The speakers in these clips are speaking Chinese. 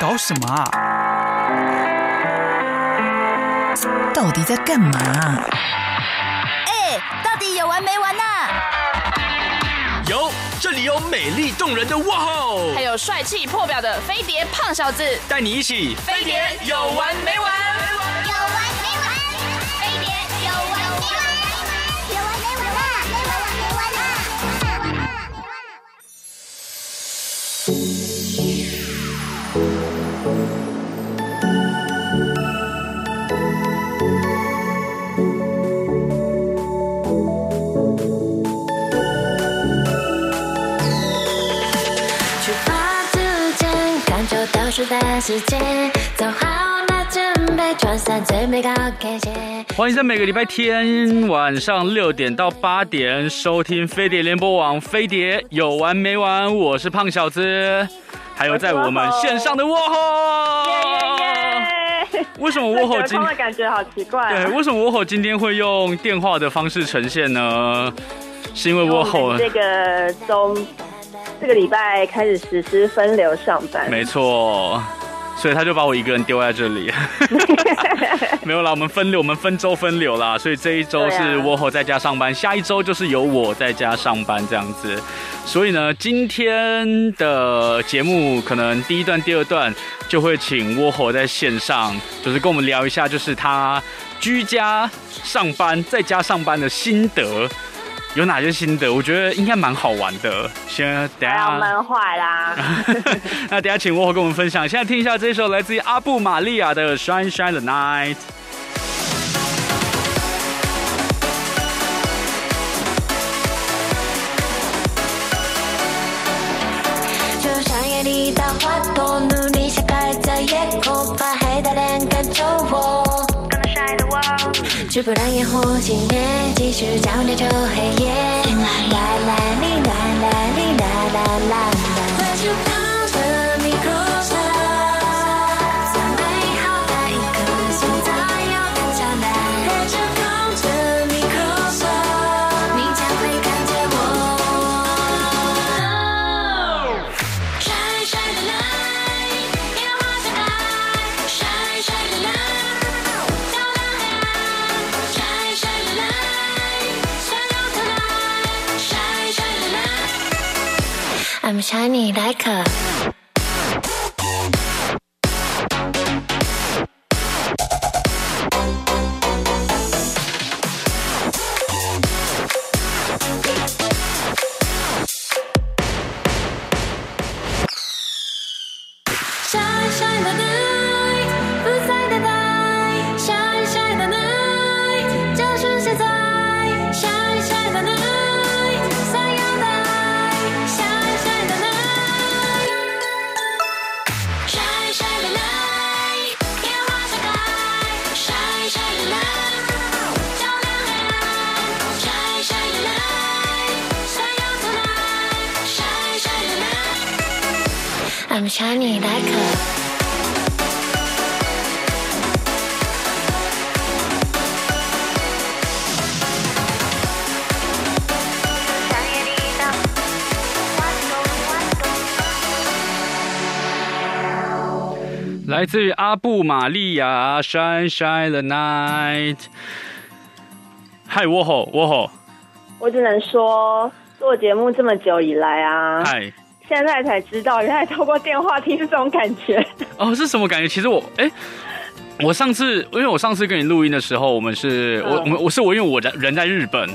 搞什么啊？到底在干嘛？哎，到底有完没完呐？有，这里有美丽动人的哇哦，还有帅气破表的飞碟胖小子，带你一起飞碟有完没完？受倒数的时间，做好了准备，穿上最美高跟鞋。欢迎在每个礼拜天晚上六点到八点收听飞碟联播网《飞碟有完没完》，我是胖小子，还有在我们线上的沃吼。为什么沃吼今隔空的感觉好奇怪、对啊。为什么沃吼今天会用电话的方式呈现呢？是因为我们这个周这个礼拜开始实施分流上班，没错，所以他就把我一个人丢在这里。没有啦，我们分流，我们分周分流啦，所以这一周是窝后在家上班，下一周就是由我在家上班这样子。所以呢，今天的节目可能第一段、第二段就会请窝后在线上，就是跟我们聊一下，就是他居家上班、在家上班的心得。有哪些心得？我觉得应该蛮好玩的。先等一下闷坏啦。那等一下请沃霍跟我们分享。现在听一下这首来自于阿布玛利亚的《Shine Shine the Night》。是否，让烟火熄灭，继续照亮这黑夜。啦啦哩啦啦哩啦啦啦啦。Shiny like a。阿米莱克来自于阿布玛利亚 shine shine the night 嗨我吼我吼我只能说做节目这么久以来啊嗨现在才知道，原来透过电话听是这种感觉。哦，是什么感觉？其实我，哎、我上次，因为我上次跟你录音的时候，我们是、我我们我是我，因为我在人在日本，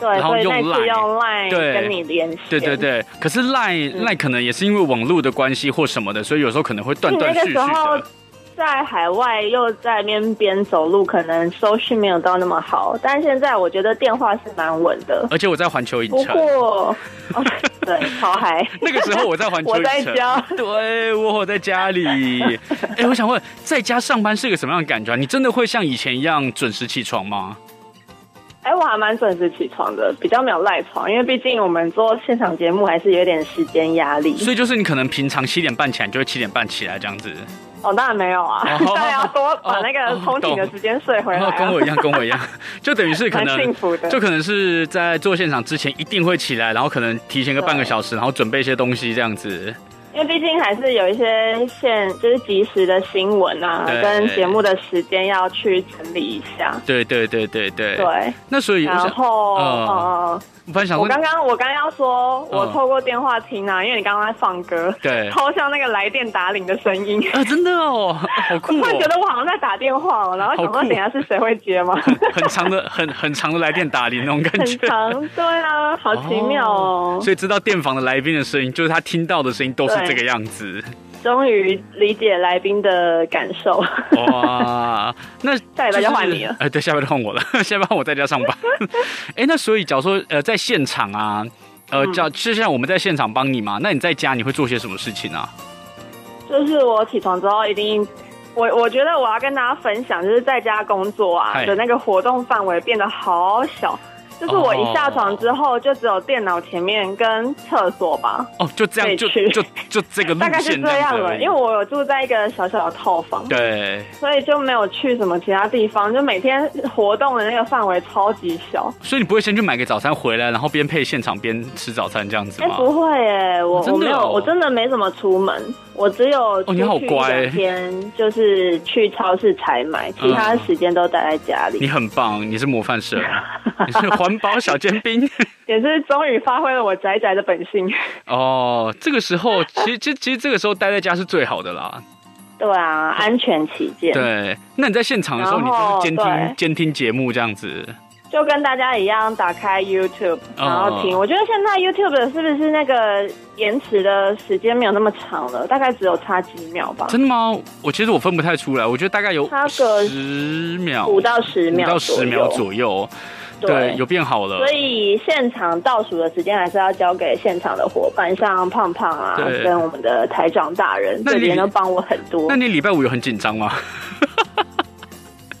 对，然后用用 Line 对跟你联系。对对对。可是赖赖可能也是因为网络的关系或什么的，所以有时候可能会断断续续时候的。在海外又在边边走路，可能收讯没有到那么好，但现在我觉得电话是蛮稳的。而且我在环球影城不城，过，哦、对，超嗨。那个时候我在环球我影城，在家，对，我在家里。哎、我想问，在家上班是个什么样的感觉啊？你真的会像以前一样准时起床吗？哎、我还蛮准时起床的，比较没有赖床，因为毕竟我们做现场节目还是有点时间压力。所以就是你可能平常七点半起来，就会七点半起来这样子。哦，当然没有啊，哦当然要多把那哦个通勤的时间睡回来、跟我一样，跟我一样，就等于是可能幸福的。就可能是在做现场之前一定会起来，然后可能提前个半个小时，然后准备一些东西这样子。因为毕竟还是有一些现就是及时的新闻啊，跟节目的时间要去整理一下。对对对对对。对，那所以然，后嗯呃，我本来想，我刚刚我刚刚要说，我嗯透过电话听啊，因为你刚刚在放歌，对超像那个来电打铃的声音。啊，真的哦，好酷我会觉哦，得我好像在打电话哦，然后想好酷说等一下是谁会接吗？很很长的、很很长的来电打铃那种感很觉。长，对啊，好奇妙哦。所以知道电访的来宾的声音，就是他听到的声音都是对这个样子。终于理解来宾的感受。哇，那 下礼拜就换你了哎、对，下礼拜就换我了，下礼拜换我在家上班。哎、那所以假如说呃在现场啊，呃，嗯叫就像我们在现场帮你嘛，那你在家你会做些什么事情啊？就是我起床之后一定，我我觉得我要跟大家分享，就是在家工作啊的那个活动范围变得好小。就是我一下床之后，就只有电脑前面跟厕所吧，哦，就这样，就就就这个路大概是这样了。因为我有住在一个小小的套房，对，所以就没有去什么其他地方，就每天活动的那个范围超级小。所以你不会先去买个早餐回来，然后边配现场边吃早餐这样子哎、吗？不会耶，我、真的我没有，哦我真的没怎么出门，我只有哦你好乖天，就是去超市采买，其他时间都待在家里。你很棒，你是模范生，你是环保小尖兵。也是终于发挥了我宅宅的本性。哦，这个时候其实其实其实这个时候待在家是最好的啦。对啊，安全起见，对，那你在现场的时候，你就是监听监听节目这样子。就跟大家一样，打开 YouTube 然后听。哦我觉得现在 YouTube 的是不是那个延迟的时间没有那么长了？大概只有差几秒吧，真的吗？我其实我分不太出来，我觉得大概有差个十秒，五到十秒五到十秒左右。对对，有变好了所。以现场倒数的时间还是要交给现场的伙伴，像胖胖啊，跟我们的台长大人，这边都帮我很多那。你礼拜五有很紧张吗？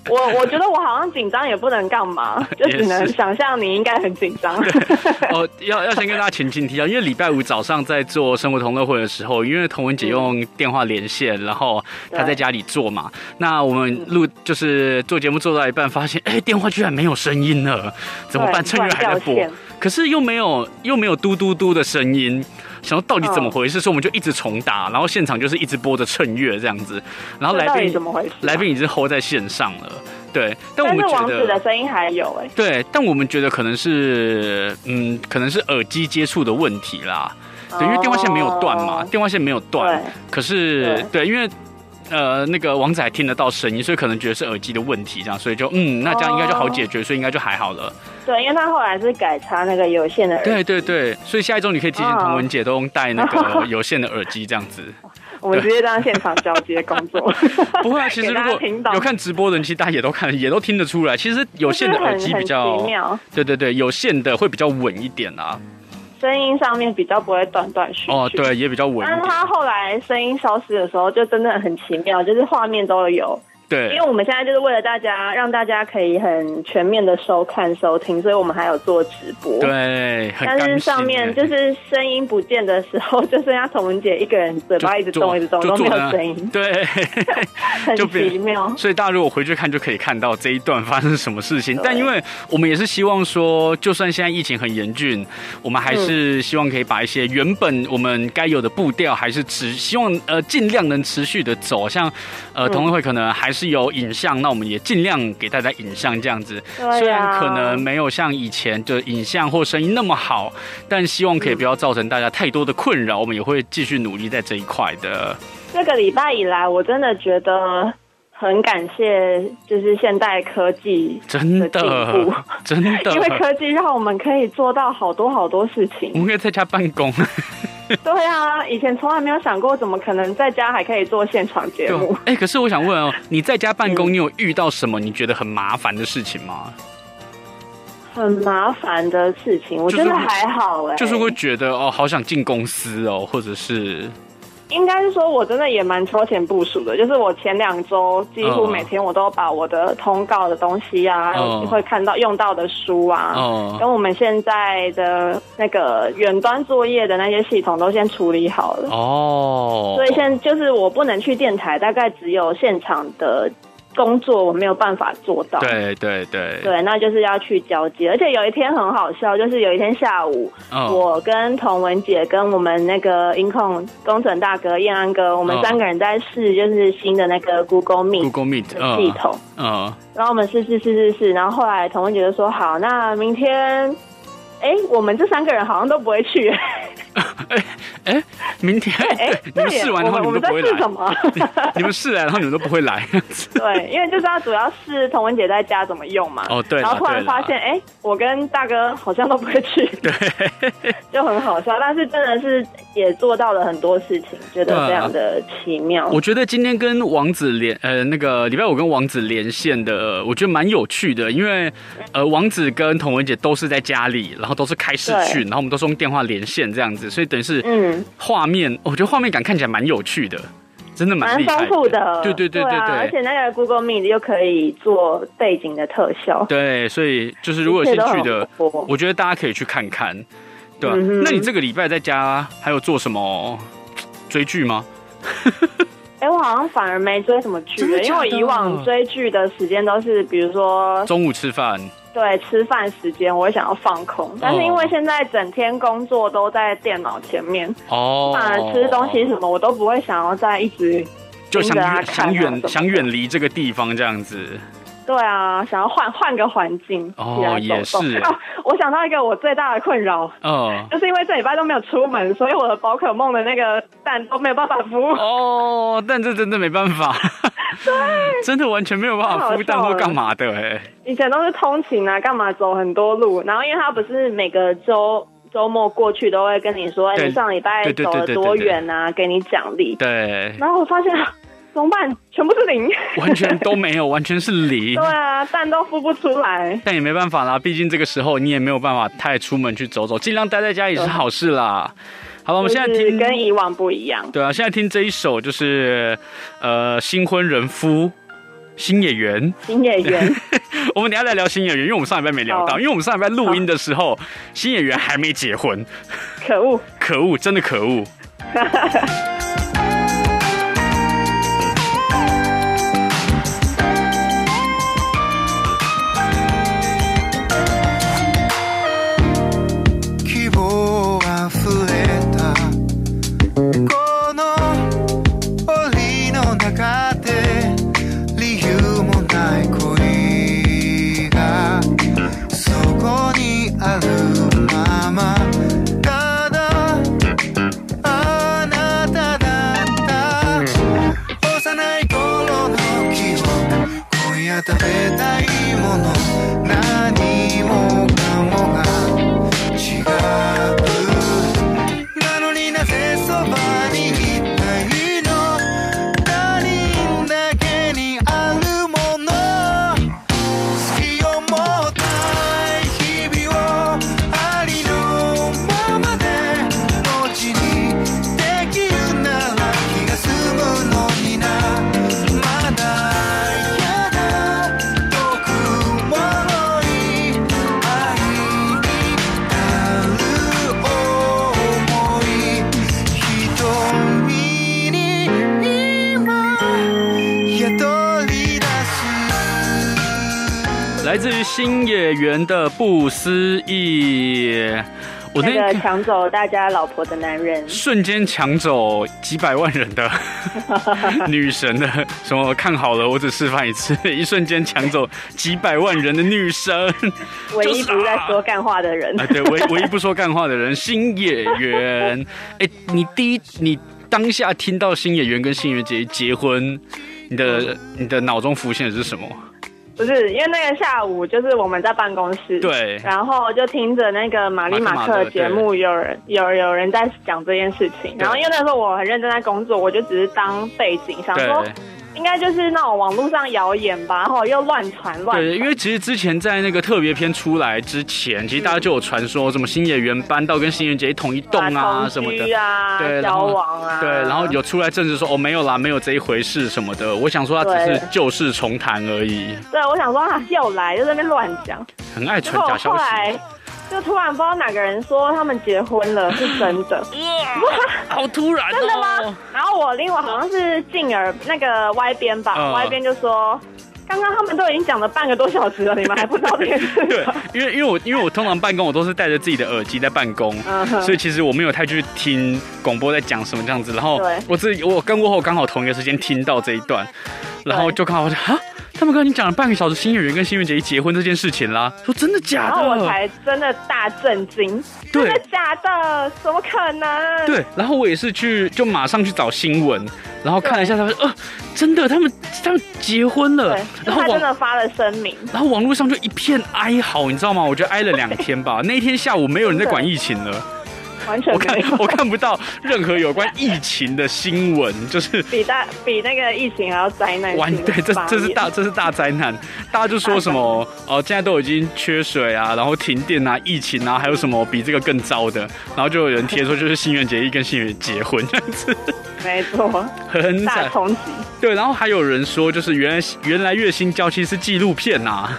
我我觉得我好像紧张也不能干嘛，就只能想象你应该很紧张。哦，要要先跟大家前情提到，因为礼拜五早上在做生活同乐会的时候，因为童文姐用电话连线，然后她在家里做嘛，那我们录就是做节目做到一半，发现哎、电话居然没有声音了，怎么办？对趁热还在播可是又没有又没有嘟嘟嘟的声音。想说到底怎么回事？所以我们就一直重打，然后现场就是一直播着衬乐这样子，然后来宾怎么回事啊来宾已经 hold 在线上了，对，但我们觉得王子的声音还有哎、对，但我们觉得可能是，嗯，可能是耳机接触的问题啦。对，因为电话线没有断嘛，哦电话线没有断。可是，对，因为呃，那个王子还听得到声音，所以可能觉得是耳机的问题，这样，所以就嗯，那这样应该就好解决，所以应该就还好了。对，因为他后来是改插那个有线的耳机，对对对，所以下一周你可以提醒同文姐都用戴那个 有线的耳机这样子。我们直接当现场交接工作。不会啊，其实如果有看直播的人，其实大家也都看，也都听得出来。其实有线的耳机比就是较奇妙，对对对，有线的会比较稳一点啊。声音上面比较不会断断续续。哦，对，也比较稳。但是他后来声音消失的时候，就真的很奇妙，就是画面都有。对因为，我们现在就是为了大家，让大家可以很全面的收看收听，所以我们还有做直播。。对，很但是上面欸就是声音不见的时候，就剩下童文姐一个人，嘴巴一直动一直动，都没有声音，对，很奇妙。所以大家如果回去看，就可以看到这一段发生什么事情。但因为我们也是希望说，就算现在疫情很严峻，我们还是希望可以把一些原本我们该有的步调，还是持希望呃尽量能持续的走。像呃同乐会可能还是有影像，那我们也尽量给大家影像这样子。啊虽然可能没有像以前的影像或声音那么好，但希望可以不要造成大家太多的困扰，我们也会继续努力在这一块的。这个礼拜以来，我真的觉得很感谢，就是现代科技真的进步的，真的，因为科技让我们可以做到好多好多事情我情。们可以在家办公。对啊，以前从来没有想过，怎么可能在家还可以做现场节对目？哎、可是我想问哦，你在家办公，嗯你有遇到什么你觉得很麻烦的事情吗？很麻烦的事情，我就是觉得还好哎、就是会觉得哦，好想进公司哦，或者是应该是说，我真的也蛮超前部署的。就是我前两周几乎嗯每天我都把我的通告的东西啊，会看到用到的书啊，哦跟我们现在的那个远端作业的那些系统都先处理好了。哦，所以现在就是我不能去电台，大概只有现场的工作我没有办法做到。对对对，对，那就是要去交接，而且有一天很好笑，就是有一天下午，嗯我跟童文姐跟我们那个音控工程大哥燕安哥，我们嗯三个人在试就是新的那个 Google Meet Google Meet，的系统，嗯然后我们试试试试试，然后后来童文姐就说好，那明天。哎，我们这三个人好像都不会去。哎哎，明天哎，对你们试完然后你们都不会来什，么？你们试了然后你们都不会来，对，因为就是要主要试童文姐在家怎么用嘛。哦对然后突然发现，哎，我跟大哥好像都不会去。对，就很好笑，但是真的是也做到了很多事情，觉得非常的奇妙。我觉得今天跟王子连呃那个礼拜五跟王子连线的，我觉得蛮有趣的，因为呃王子跟童文姐都是在家里，然后都是开视讯，然后我们都是用电话连线这样子，所以等于是嗯，画面，我觉得画面感看起来蛮有趣的，真的蛮蛮厉害。丰富的，对对对对啊，而且那个 Google Meet 又可以做背景的特效，对，所以就是如果有兴趣的我觉得大家可以去看看，对吧、嗯那你这个礼拜在家还有做什么？追剧吗？哎，我好像反而没追什么剧因为我以往追剧的时间都是，比如说中午吃饭。对吃饭时间，我会想要放空，但是因为现在整天工作都在电脑前面，哦，反而吃东西什么我都不会想要再一直就想想远想远离这个地方这样子。对啊，想要换换个环境，哦起来走也是。我想到一个我最大的困扰，哦。就是因为这礼拜都没有出门，所以我的宝可梦的那个蛋都没有办法孵。哦，但这真的没办法，真的完全没有办法孵蛋或干嘛的哎。以前都是通勤啊，干嘛走很多路，然后因为他不是每个周周末过去都会跟你说，哎，对。你上礼拜对对走了多对对对。对远啊，给你奖励。对，然后我发现怎么办，全部是零。完全都没有，完全是零对。啊，蛋都孵不出来。但也没办法啦，毕竟这个时候你也没有办法太出门去走走，尽量待在家也是好事啦。好了，我们现在就是听，跟以往不一样。对啊，现在听这一首就是呃新婚人夫新演员。新演员 我们等下再聊新演员，因为我们上礼拜没聊到，因为我们上礼拜录音的时候，新演员还没结婚，可恶，可恶，真的可恶。抢走大家老婆的男人，瞬间抢走几百万人的 女神的什么看好了，我只示范一次，一瞬间抢走几百万人的女神，唯一不在说干话的人啊，。对，唯唯一不说干话的人，新演员。哎，你第一，你当下听到新演员跟新演员结结婚，你的你的脑中浮现的是什么？不是，因为那个下午就是我们在办公室，对。然后就听着那个玛丽马克的节目，有人有有人在讲这件事情，然后因为那时候我很认真在工作，我就只是当背景，想说对应该就是那种网络上谣言吧，然后又乱传乱对，因为其实之前在那个特别篇出来之前，其实大家就有传说什么新演员搬到跟新垣结衣同一栋啊什么的居。啊，交对然后往啊，对，然后有出来证实说哦没有啦，没有这一回事什么的。我想说他只是对旧事重谈而已，对，我想说他，又来，就在那边乱讲，很爱传假消息。就突然不知道哪个人说他们结婚了，是真的。哇好 突然真的吗哦！？然后我另外好像是静儿那个 Y 边吧、嗯 y 边就说刚刚他们都已经讲了半个多小时了，你们还不知道这件事 对？，因为因为我因为我通常办公我都是戴着自己的耳机在办公，所以其实我没有太去听广播在讲什么这样子。然后我自己我跟沃后刚好同一个时间听到这一段，然后对就看我就啊，他们刚刚讲了半个小时新演员跟新垣结一结婚这件事情啦，说真的假的？然后我才真的大震惊，真的假的？怎么可能？对，然后我也是去就马上去找新闻，然后看了一下，他说呃，真的他们他们结婚了，，然后他真的发了声明，然后网络上就一片哀嚎，你知道吗？我觉得哀了两天吧。那一天下午没有人在管疫情了，完全我看。我看不到任何有关疫情的新闻，就是比大比那个疫情还要灾难完对，这这是大这是大灾难。大家就说什么 哦，现在都已经缺水啊，然后停电啊，疫情啊，还有什么比这个更糟的？然后就有人贴说就是新垣结衣跟新垣结婚这样子，没错，很惨。大冲击。对，然后还有人说就是原来原来月薪娇妻是纪录片呐、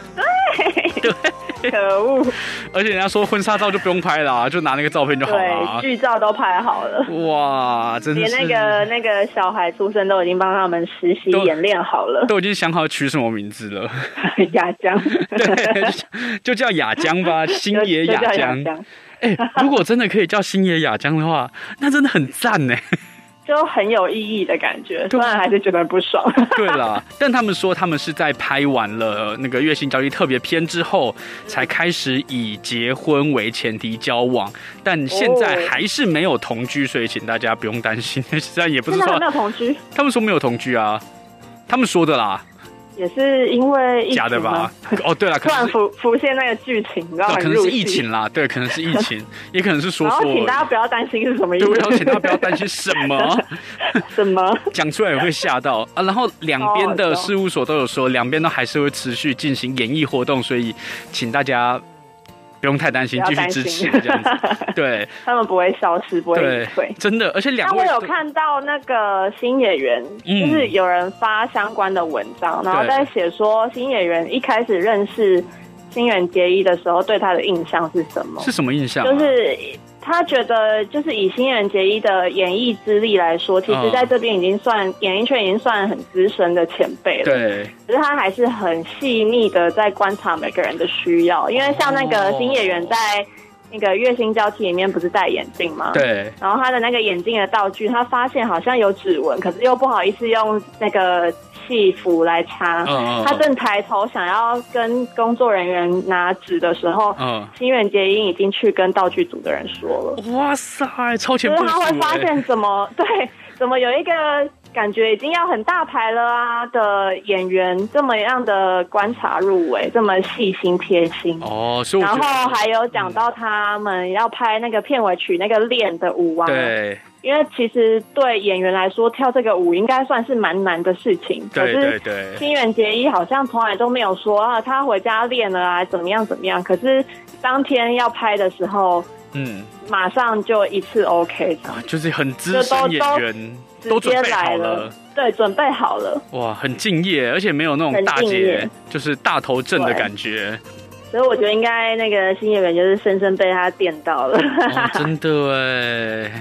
可恶！而且人家说婚纱照就不用拍了、啊，就拿那个照片就好了、啊对，。剧照都拍好了，哇，真的是连那个那个小孩出生都已经帮他们实习演练好了。都已经想好取什么名字了，雅江，对，就叫雅江吧，星野雅江。江，哎、如果真的可以叫星野雅江的话，那真的很赞呢。就很有意义的感觉。虽然还是觉得不爽。对啦，但他们说他们是在拍完了那个《月薪交易》特别篇之后，才开始以结婚为前提交往，但现在哦还是没有同居，所以请大家不用担心。现在也不是说没有同居，他们说没有同居啊，他们说的啦，也是因为假的吧？？哦，对了，突然。浮浮现那个剧情，你知道对，很入可能是疫。情啦，对，可能是疫情，也可能是说然后说。请大家不要担心是什么意对，思？我想请大家不要担心什么，什么？讲出来也会吓到啊。然后两边的事务所都有说，两边都还是会持续进行演艺活动，所以请大家不用太担心，继续支持这样子。对他们不会消失，不会退。，真的，而且两那我有看到那个新演员，嗯就是有人发相关的文章，然后在写说新演员一开始认识新垣结衣的时候，对他的印象是什么？是什么印象啊？就是他觉得，就是以新人结衣的演艺资历来说，其实嗯在这边已经算、演艺圈已经算很资深的前辈了。对，可是他还是很细腻的在观察每个人的需要，因为像那个哦新演员在那个《月薪交替》里面不是戴眼镜吗？。对，然后他的那个眼镜的道具，他发现好像有指纹，可是又不好意思用那个戏服来擦。他正抬头想要跟工作人员拿纸的时候，嗯，新垣结衣已经去跟道具组的人说了，哇塞，超前部署就是他会发欸现怎么 对，怎么有一个感觉已经要很大牌了啊的演员这么样的观察入围，这么细心贴心。哦，所以然后还有讲到他们要拍那个片尾曲那个练的舞啊，对因为其实对演员来说跳这个舞应该算是蛮难的事情，可对对是对，新垣结衣好像从来都没有说啊，他回家练了啊，怎么样怎么样。可是当天要拍的时候，嗯，马上就一次 OK 啊，就是很资就深演员都准备好来了。对，准备好了。哇，很敬业，而且没有那种大姐就是大头阵的感觉。所以我觉得应该那个新演员就是深深被他电到了。哦，真的哎，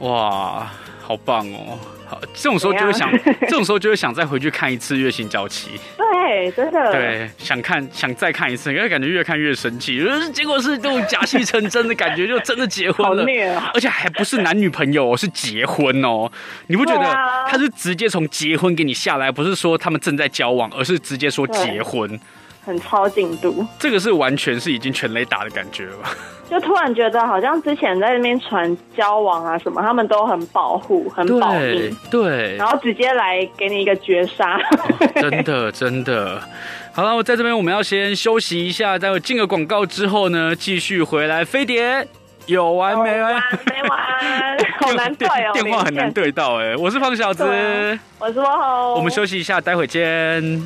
哇，好棒哦！好，这种时候就会想，这种时候就会想再回去看一次《月薪娇妻》。对，真的。对，想看，想再看一次，因为感觉越看越生气，呃结果是这种假戏成真的感觉，就真的结婚了。啊！而且还不是男女朋友哦，是结婚哦。你不觉得他是直接从结婚给你下来，不是说他们正在交往，而是直接说结婚？很超进度，这个是完全是已经全雷打的感觉了吧？就突然觉得好像之前在那边传交往啊什么，他们都很保护、很保对密，对然，后直接来给你一个绝杀。真的真的。好了，我在这边我们要先休息一下，待会进个广告之后呢，继续回来。飞碟有完没完？没完，好难 对哦。电话很难。对到哎、我是胖小子，啊我是汪红，我们休息一下，待会见。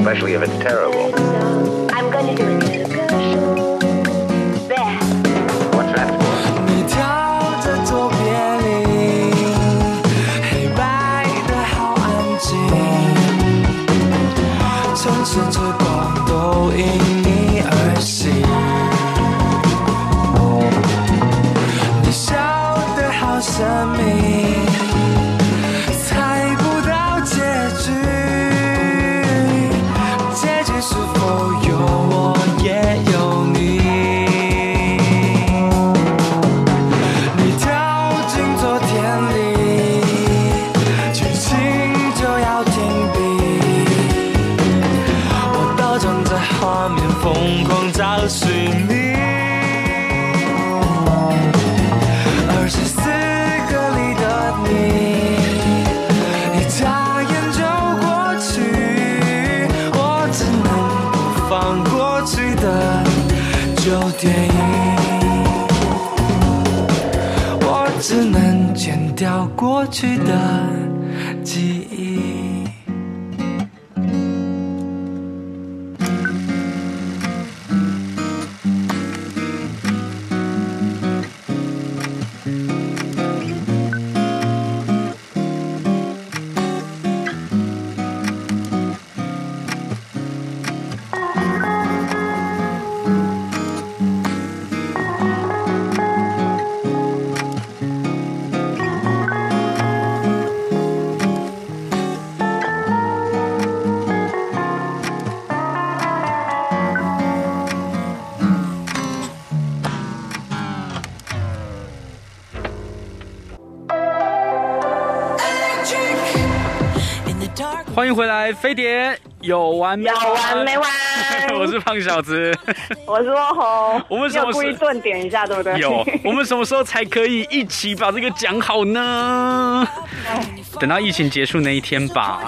especially if it's terrible. 期待。飞碟有玩有玩没玩？我是胖小子，我是罗红。我们什么？又故意顿点一下，对不对？有。我们什么时候才可以一起把这个讲好呢？等到疫情结束那一天吧。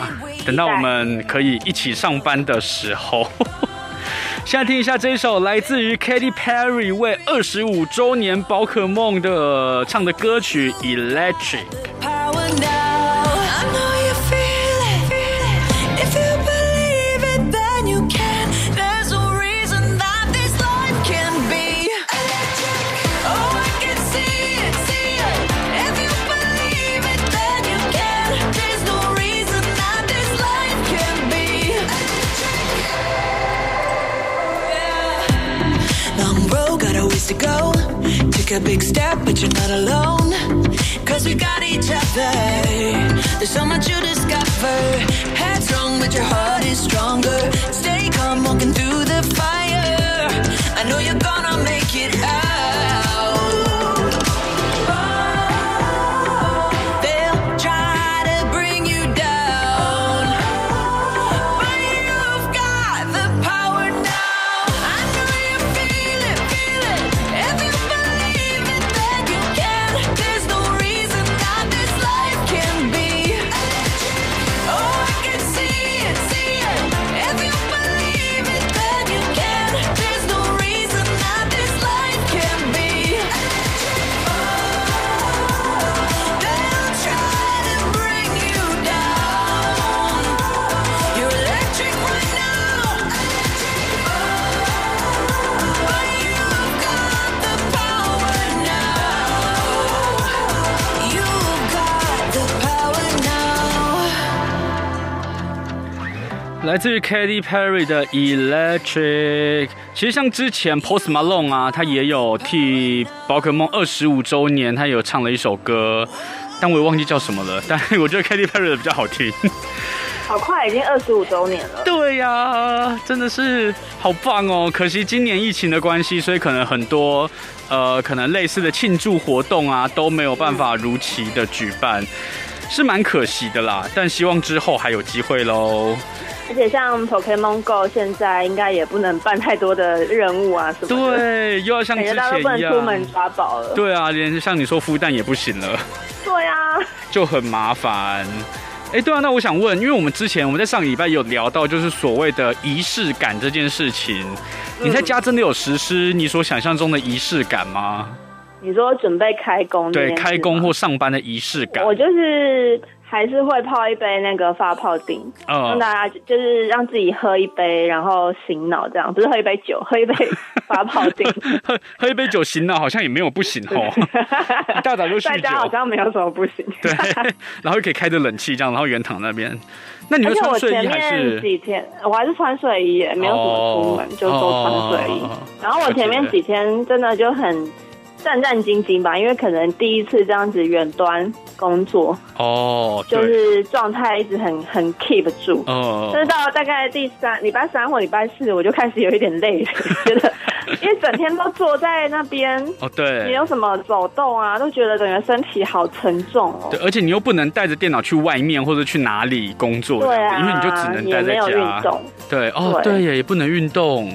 等到我们可以一起上班的时候。现在听一下这一首来自于 Katy Perry 为二十五周年宝可梦的唱的歌曲 Electric。A big step, but you're not alone. Cause we got each other. There's so much you discover. Headstrong, but your heart is stronger. Stay calm, walking through the fire. I know you're gonna make it out. 来自于 Katy Perry 的 Electric。其实像之前 Post Malone 啊，他也有替宝可梦二十五周年，他有唱了一首歌，但我也忘记叫什么了。但 我觉得 Katy Perry 的比较好听。好快，已经二十五周年了。对呀、真的是好棒哦！可惜今年疫情的关系，所以可能很多呃，可能类似的庆祝活动啊都没有办法如期的举办，是蛮可惜的啦。但希望之后还有机会喽。而且像 Pokemon Go 现在应该也不能办太多的任务啊什么的，对，又要像之感觉大家都不能。出门抓宝了。对啊，连像你说孵蛋也不行了，对啊，就很麻烦。哎，对啊，那我想问，因为我们之前我们在上个礼拜有聊到，就是所谓的仪式感这件事情，你在家真的有实施你所想象中的仪式感吗？你说准备开工这对，开工或上班的仪式感。我就是还是会泡一杯那个发泡锭，嗯让大家就是让自己喝一杯，然后醒脑这样，不是喝一杯酒，喝一杯发泡锭。喝 喝一杯酒醒脑好像也没有不行哦，一 大早就酗在家好酒，像没有什么不行。对，然后又可以开着冷气这样，然后原躺那边。那你会而且我穿睡衣还前面是？几天我还是穿睡衣耶，没有什么出门，哦就都穿睡衣。哦然后我前面几天真的就很战战兢兢吧，因为可能第一次这样子远端工作，哦，就，是状态一直很很 keep 住。哦但是到大概第三礼拜三或礼拜四，我就开始有一点累了，觉得因为整天都坐在那边，哦没对。有什么走动啊，都觉得整个身体好沉重哦。对，而且你又不能带着电脑去外面或者去哪里工作，对啊，因为你就只能待在也没有运家。动。对，哦，对对耶，也不能运动。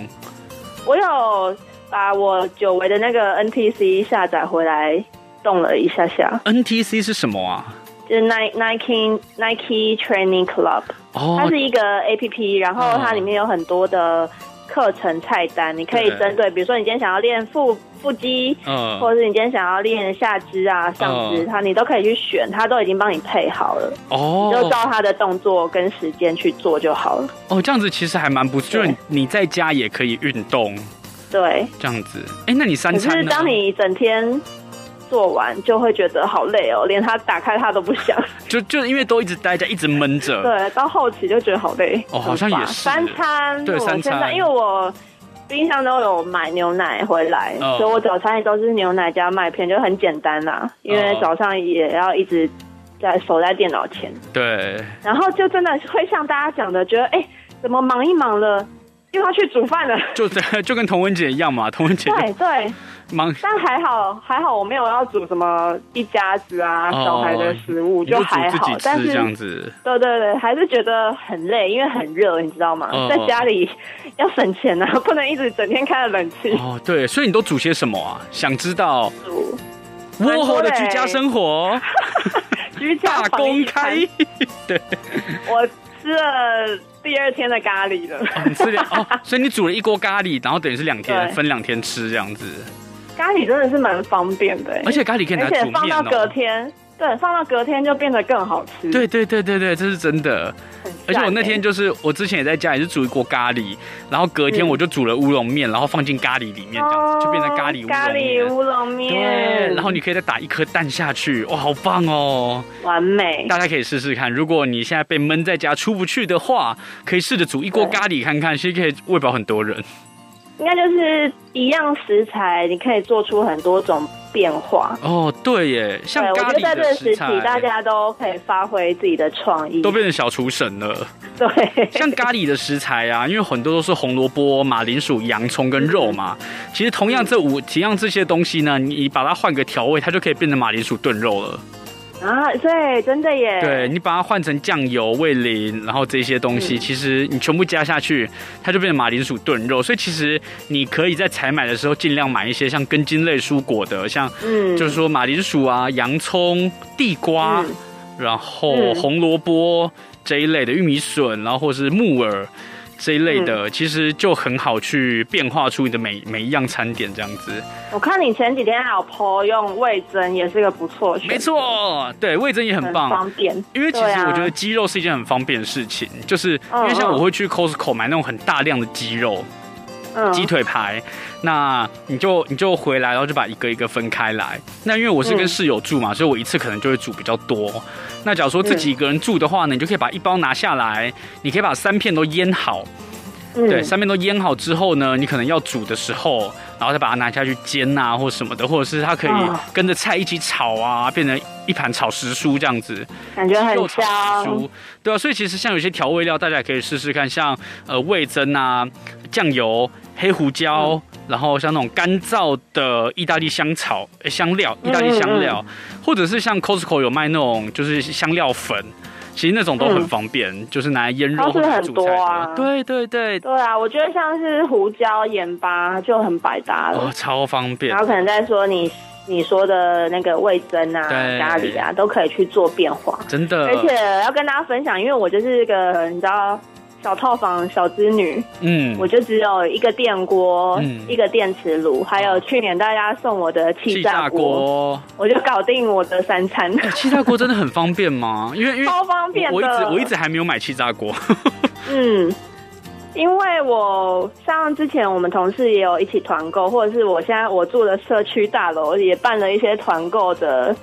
我有把我久违的那个 NTC 下载回来，动了一下下，NTC 是什么啊？就是 Nike Nike Training Club，哦。它是一个 APP，然后它里面有很多的课程菜单，你可以针对，比如说你今天想要练腹腹肌。嗯，或者是你今天想要练下肢啊、上肢，嗯。它你都可以去选，它都已经帮你配好了，你就哦照它的动作跟时间去做就好了。哦，这样子其实还蛮不错，就是你在家也可以运动，对，这样子。哎，那你三可是餐呢？当你整天做完，就会觉得好累哦，连它打开它都不想。就就因为都一直待在家，一直闷着。对，到后期就觉得好累。哦好像也是三餐，我对三餐因为我冰箱都有买牛奶回来，哦所以我早餐也都是牛奶加麦片，就很简单啦。因为哦早上也要一直在守在电脑前，对，然后就真的会像大家讲的，觉得哎、怎么忙一忙了，又要去煮饭了。就这 就跟童文姐一样嘛，童文姐对对，忙，但还好还好，我没有要煮什么一家子啊、哦小孩的食物，就煮还好。但是这样子。对对对，还是觉得很累，因为很热，你知道吗？哦在家里要省钱啊，不能一直整天开着冷气。哦，对，所以你都煮些什么啊？想知道煮窝火的居家生活居家大公开。对，我吃了第二天的咖喱了，哦，你吃两哦，所以你煮了一锅咖喱，然后等于是两天分两天吃这样子，咖喱真的是蛮方便的欸，而且咖喱可以拿煮面放到隔哦。天，对，放到隔天就变得更好吃。对对对对对，这是真的。欸，而且我那天就是我之前也在家也是煮一锅咖喱，然后隔天嗯我就煮了乌龙面，然后放进咖喱里面，这样子就变成咖喱咖龙面。喱乌龙面，对，然后你可以再打一颗蛋下去，哇，好棒哦！完美。大家可以试试看，如果你现在被闷在家出不去的话，可以试着煮一锅咖喱看看，其实可以喂饱很多人。应该就是一样食材，你可以做出很多种变化。哦，对耶，像，我咖喱觉得在这个时期，的食材大家都可以发挥自己的创意。都变成小厨神了。对，像咖喱的食材啊，因为很多都是红萝卜、马铃薯、洋葱跟肉嘛。其实同样这五同样这些东西呢，你把它换个调味，它就可以变成马铃薯炖肉了。啊，对，真的耶。对你把它换成酱油、味淋，然后这些东西，其实你全部加下去，它就变成马铃薯炖肉。所以其实你可以在采买的时候尽量买一些像根茎类蔬果的，像嗯，就是说马铃薯啊、洋葱、地瓜，嗯然后嗯红萝卜这一类的玉米笋，然后或是木耳这一类嗯的，其实就很好去变化出你的每每一样餐点这样子。我看你前几天还有 PO 用味增，也是一个不错的选择，没错，对，味增也很很棒。方便。因为其实我觉得鸡肉是一件很方便的事情，就是因嗯为像嗯我会去 Costco 买那种很大量的鸡肉、嗯鸡腿排，那你就你就回来，然后就把一个一个分开来。那因为我是跟室友住嘛，所以我一次可能就会煮比较多。那假如说自己一个人住的话呢，你就可以把一包拿下来，你可以把三片都腌好，嗯对，三面都腌好之后呢，你可能要煮的时候，然后再把它拿下去煎啊，或什么的，或者是它可以哦跟着菜一起炒啊，变成一盘炒时蔬这样子。感觉很香。酥，对啊，所以其实像有些调味料，大家也可以试试看，像呃味增啊、酱油、黑胡椒，嗯然后像那种干燥的意大利香草、呃香料、意大利香料，嗯或者是像 Costco 有卖那种就是香料粉。其实那种都很嗯方便，就是拿来腌肉或者很多煮菜的。啊对对对，对啊，我觉得像是胡椒、盐巴就很百搭了。哦，超方便然。后可能再说你你说的那个味增啊、对咖喱啊，都可以去做变化。真的，而且要跟大家分享，因为我就是一个你知道小套房小子女，嗯，我就只有一个电锅、嗯。一个电磁炉，还有去年大家送我的气气炸炸锅，锅，我就搞定我的三餐。哎气炸锅真的很方便吗？因为因为超方便的。我一直我一直还没有买气炸锅。嗯，因为我像之前我们同事也有一起团购，或者是我现在我住的社区大楼也办了一些团购的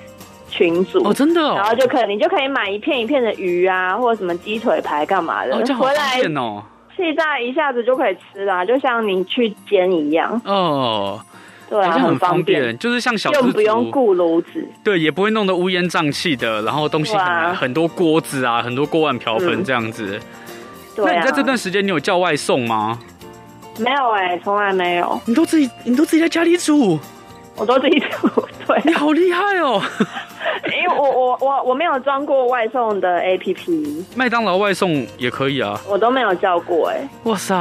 群组。哦，真的哦，然后就可你就可以买一片一片的鱼啊，或者什么鸡腿排干嘛的，哦，这样好方回来便哦。气炸一下子就可以吃啦，就像你去煎一样。哦，对啊，好像很方方便，就是像小资又不用族，顾炉子。对，也不会弄得乌烟瘴气的，然后东西很啊很多锅子啊，很多锅碗瓢盆嗯这样子。对啊，那你在这段时间，你有叫外送吗？没有哎、从来没有，你都自己，你都自己在家里煮，我都自己煮。对，你好厉害哦！因为我我我我没有装过外送的 APP，麦当劳外送也可以啊。我都没有叫过哎、哇塞，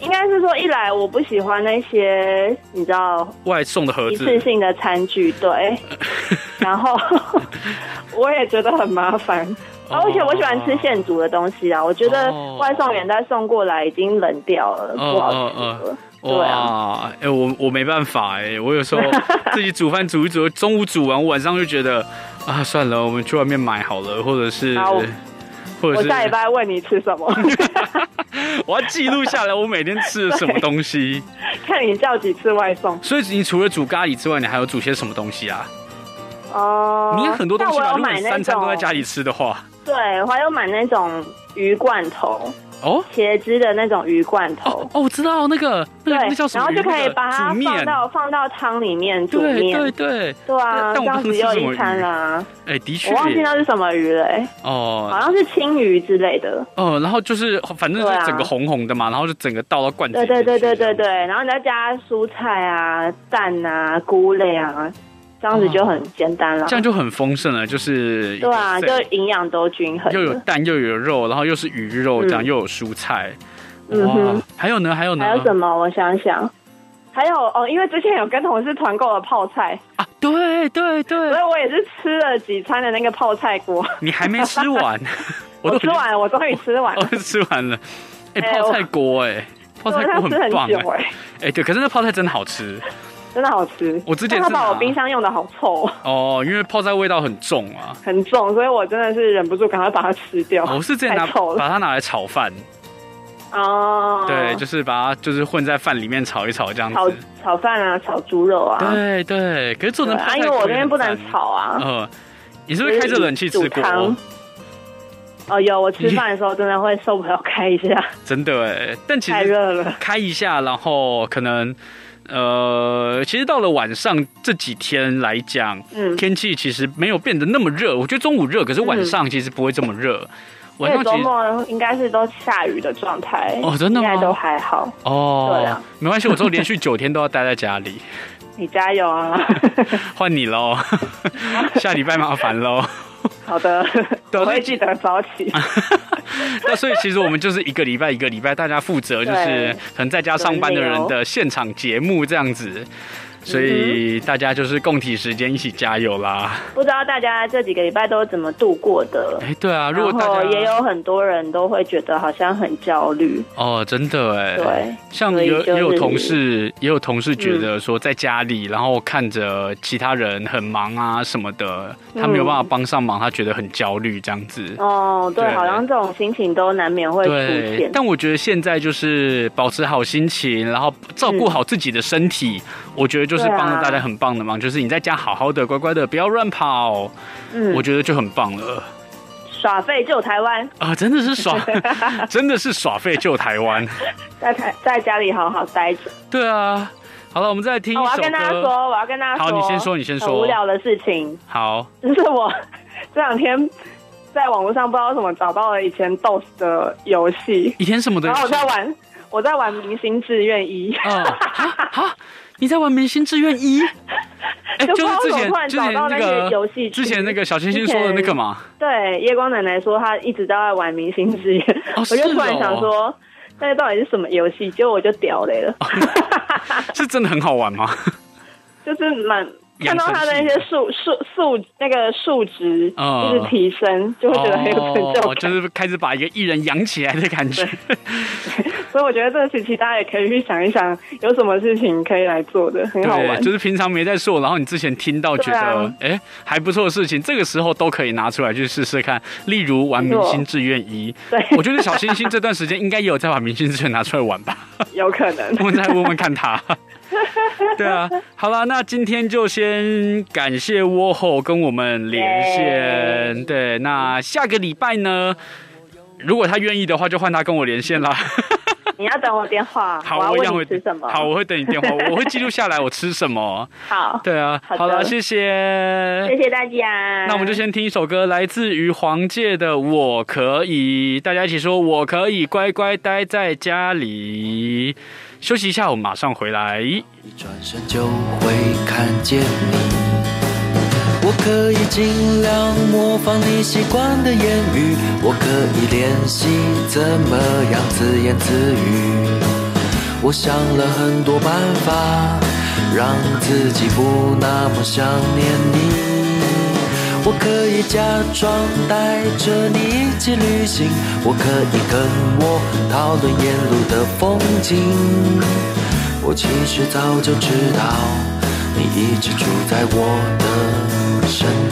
应该是说，一来我不喜欢那些你知道外送的盒子一次性的餐具，对，然后 我也觉得很麻烦。哦而且我喜欢吃现煮的东西啊，我觉得哦外送员在送过来已经冷掉了，哦不好吃哦了。哇，哎、我我没办法哎、我有时候 自己煮饭煮一煮，中午煮完，晚上就觉得啊，算了，我们去外面买好了，或者是或者是我下礼拜问你吃什么，我要记录下来我每天吃了什么东西。看你叫几次外送。所以你除了煮咖喱之外，你还有煮些什么东西啊？哦、你有很多东西吧？我有如果你买三餐都在家里吃的话，对，我还有买那种鱼罐头，哦茄汁的那种鱼罐头。哦，我知道那个那对个那叫，什么？然后就可以把它放到放到汤里面煮对面。对对，对啊，这但我不样子又知道是什么一餐鱼啦。哎、的确我忘记那是什么鱼了、哦，好哦像是青鱼之类的。哦，然后就是反正就对啊整个红红的嘛，然后就整个倒到罐子对。对对对对对，，然后你再加蔬菜啊、蛋啊、菇类啊，这样子就很简单了。这样就很丰盛了，就是对啊，就营养都均衡又有。蛋又有肉，然后又是鱼肉，嗯这样又有蔬菜。嗯哼，还有呢？还有呢？还有什么？我想想，还有哦，因为之前有跟同事团购了泡菜，啊？对对对所以，我也是吃了几餐的那个泡菜锅。你还没吃完，我都吃完了，我终于吃完了哦，。吃完了。哎，哎泡菜锅，哎，泡菜锅很棒哎，哎，对，可是那泡菜真的好吃真的好吃。我之前他把我冰箱用的好臭哦，哦，因为泡菜味道很重啊。很重，所以我真的是忍不住赶快把它吃掉。我是之前拿把它拿来炒饭，哦。对，就是把它就是混在饭里面炒一炒这样炒子。炒炒饭啊，炒猪肉啊。对对，可是做成对啊，泡菜因为我这边不能。炒啊。呃，你是不是开着冷气吃汤？哦，有，我吃饭的时候真的会受不了开一下，真的哎，但其实太热了。开一下，然后可能呃，其实到了晚上这几天来讲，嗯天气其实没有变得那么热。我觉得中午热，可是晚上其实不会这么热。晚上周末应该是都下雨的状态哦真的吗应该都还好。哦，对啊没关系，我之后连续九天都要待在 家里。你加油啊！换你喽，下礼拜麻烦喽。好的，对我会记得早起。那所以其实我们就是一个礼拜一个礼拜，大家负责就是可能在家上班的人的现场节目这样子，所以大家就是共体时间一起加油啦。不知道大家这几个礼拜都怎么度过的？哎，对啊，如果大家也有很多人都会觉得好像很焦虑。哦，真的哎，对，像有也有同事，也有同事觉得说在家里，然后看着其他人很忙啊什么的，他没有办法帮上忙，他觉得很焦虑这样子。哦，对，对好像这种心情都难免会出现，。但我觉得现在就是保持好心情，然后照顾好自己的身体，我觉得就是帮了大家很棒的忙。就是你在家好好的、乖乖的，不要乱跑，嗯我觉得就很棒了耍废救台湾，啊！真的是耍，真的是耍废救台湾。在台在家里好好待着。对啊，好了，我们再来听一哦我要首跟大家说，我要跟大家说，好你先说你先说很无聊的事情，好，就是我 这两天在网络上不知道为什么找到了以前 DOS 的游戏，以前什么的然后我在玩，我在玩《明星志愿一》。啊啊！你在玩《明星志愿一》？哎，就就是之前之前那那个些游戏之前那个小星星说的那个嘛，对，夜光奶奶说她一直都在玩《明星志愿》哦我就突然想说，那个到底是什么游戏？结果我就屌雷了，是真的很好玩吗？就是蛮看到他的那些数数数那个数值嗯就是提升，就会觉得很有成就哦，感。就是开始把一个艺人养起来的感觉。所以我觉得这个时期大家也可以去想一想，有什么事情可以来做的，很好玩，。就是平常没在做，然后你之前听到觉得还不错的事情，这个时候都可以拿出来去试试看。例如玩《明星志愿一》，对，我觉得小星星这段时间应该也有在把《明星志愿》拿出来玩吧。有可能。我们再问问看他。对啊，好了，那今天就先感谢窝后跟我们连线。对，那下个礼拜呢，如果他愿意的话，就换他跟我连线啦。你要等我电话，好，我要问我一样会吃什么。好，我会等你电话，我会记录下来我吃什么。好，对啊，好了，谢谢，谢谢大家。那我们就先听一首歌，来自于黄玠的《我可以》，大家一起说“我可以乖乖待在家里”。休息一下，我们马上回来。一转身就会看见你。我可以尽量模仿你习惯的言语，我可以练习怎么样自言自语。我想了很多办法，让自己不那么想念你。我可以假装带着你一起旅行，我可以跟我讨论沿路的风景。我其实早就知道，你一直住在我的身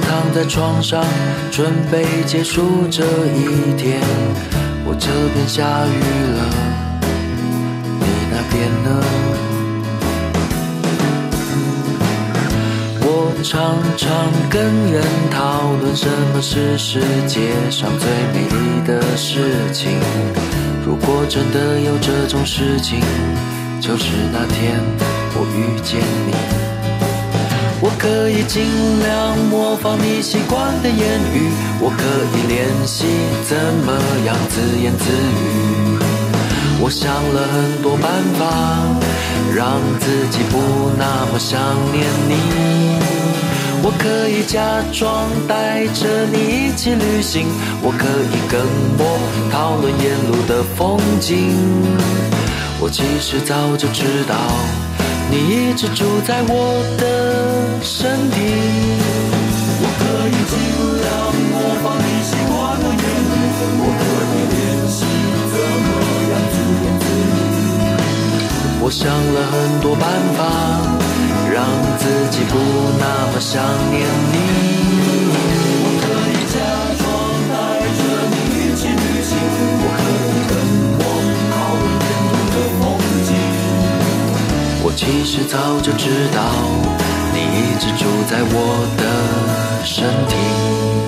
躺在床上，准备结束这一天。我这边下雨了，你那边呢？我常常跟人讨论什么是世界上最美丽的事情。如果真的有这种事情，就是那天我遇见你。可以尽量模仿你习惯的言语，我可以练习怎么样自言自语。我想了很多办法，让自己不那么想念你。我可以假装带着你一起旅行，我可以跟我讨论沿路的风景。我其实早就知道，你一直住在我的身体，我可以尽量模仿你习惯的言语，我可以练习怎么样自言自语。我想了很多办法，让自己不那么想念你。我可以假装带着你一起旅行，我可以等梦逃离你的梦境。我其实早就知道。一直住在我的身体。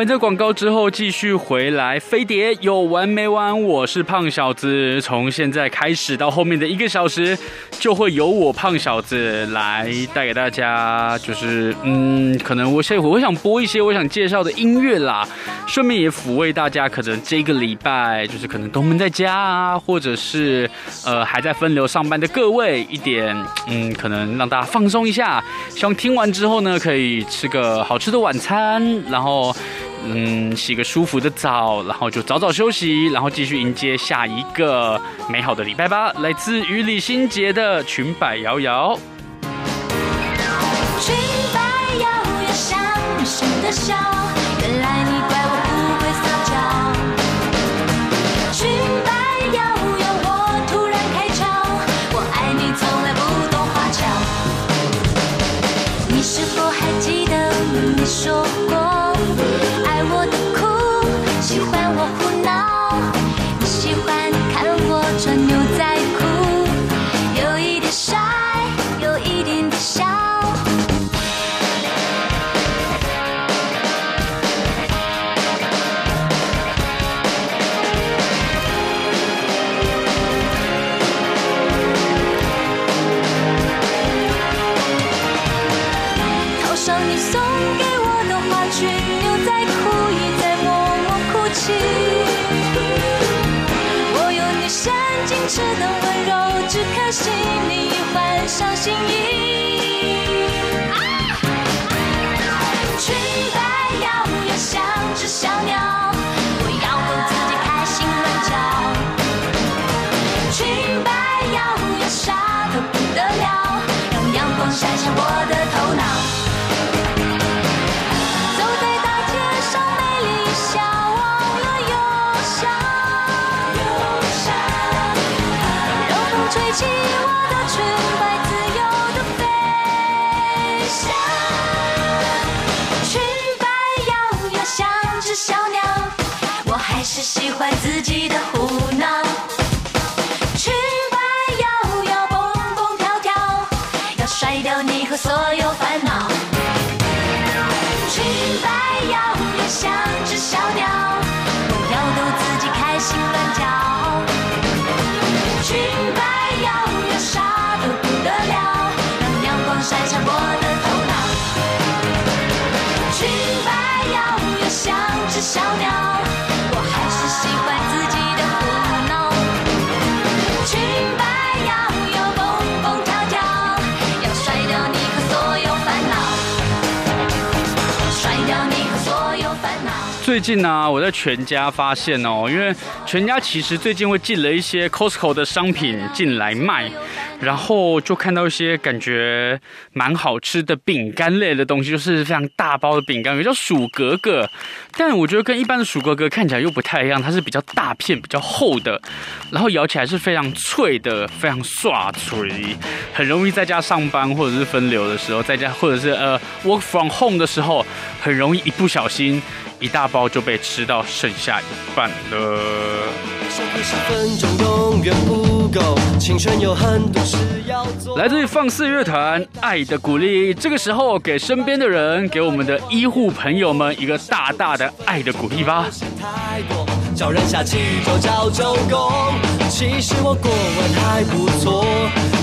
欢迎在广告之后继续回来，飞碟有完没完？我是胖小子，从现在开始到后面的一个小时，就会由我胖小子来带给大家，就是嗯，可能我现在我想播一些我想介绍的音乐啦，顺便也抚慰大家，可能这个礼拜就是可能都闷在家啊，或者是呃还在分流上班的各位一点，嗯，可能让大家放松一下。希望听完之后呢，可以吃个好吃的晚餐，然后。嗯，洗个舒服的澡，然后就早早休息，然后继续迎接下一个美好的礼拜吧。来自于李心洁的《裙摆摇摇》。裙摆摇摇，像女生的笑。近呢、我在全家发现哦，因为全家其实最近会进了一些 Costco 的商品进来卖，然后就看到一些感觉蛮好吃的饼干类的东西，就是非常大包的饼干，有叫薯格格，但我觉得跟一般的薯格格看起来又不太一样，它是比较大片、比较厚的，然后咬起来是非常脆的，非常刷脆，很容易在家上班或者是分流的时候，在家或者是呃 work from home 的时候，很容易一不小心一大包就被吃到剩下一半了。来自于放肆乐团《爱的鼓励》，这个时候给身边的人，给我们的医护朋友们一个大大的爱的鼓励吧。太多，叫人下棋就叫周公。其实我过问还不错，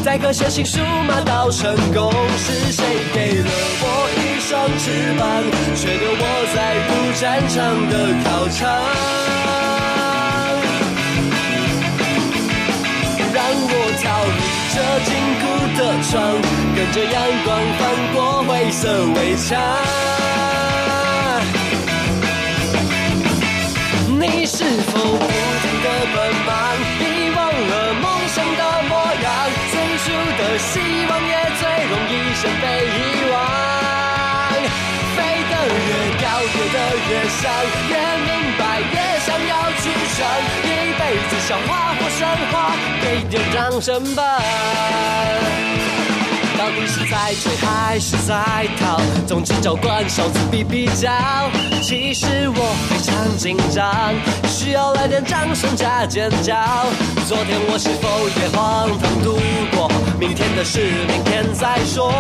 载歌写信数码到成功，是谁给了我一双翅膀，却留我在不战场的考场？让我逃离这禁锢的窗，跟着阳光翻过灰色围墙。是否不停的奔忙，遗忘了梦想的模样？最初的希望也最容易先被遗忘。飞得越高，跌得越伤，越明白，越想要去闯。一辈子笑话或神话，给点掌声吧。到底是在追还是在总之找关手自比比较。其实我非常紧张，需要来点掌声加尖叫。昨天我是否也荒唐度过？明天的事明天再说。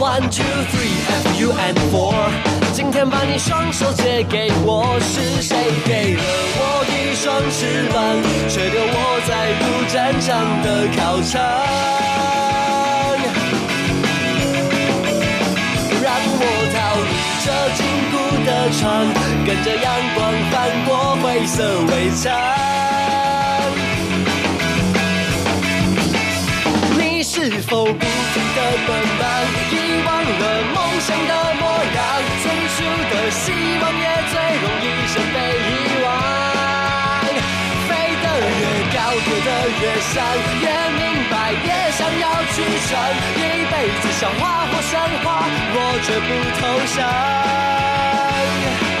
One two three F U and four。今天把你双手借给我，是谁给了我一双翅膀，却留我在不战场的考场？跟着阳光翻过灰色围墙。你是否不停的奔忙，遗忘了梦想的模样？最初的希望也最容易先被遗忘。飞得越高，跌得越伤，越明别，想要去争。一辈子像花或神话，我绝不投降。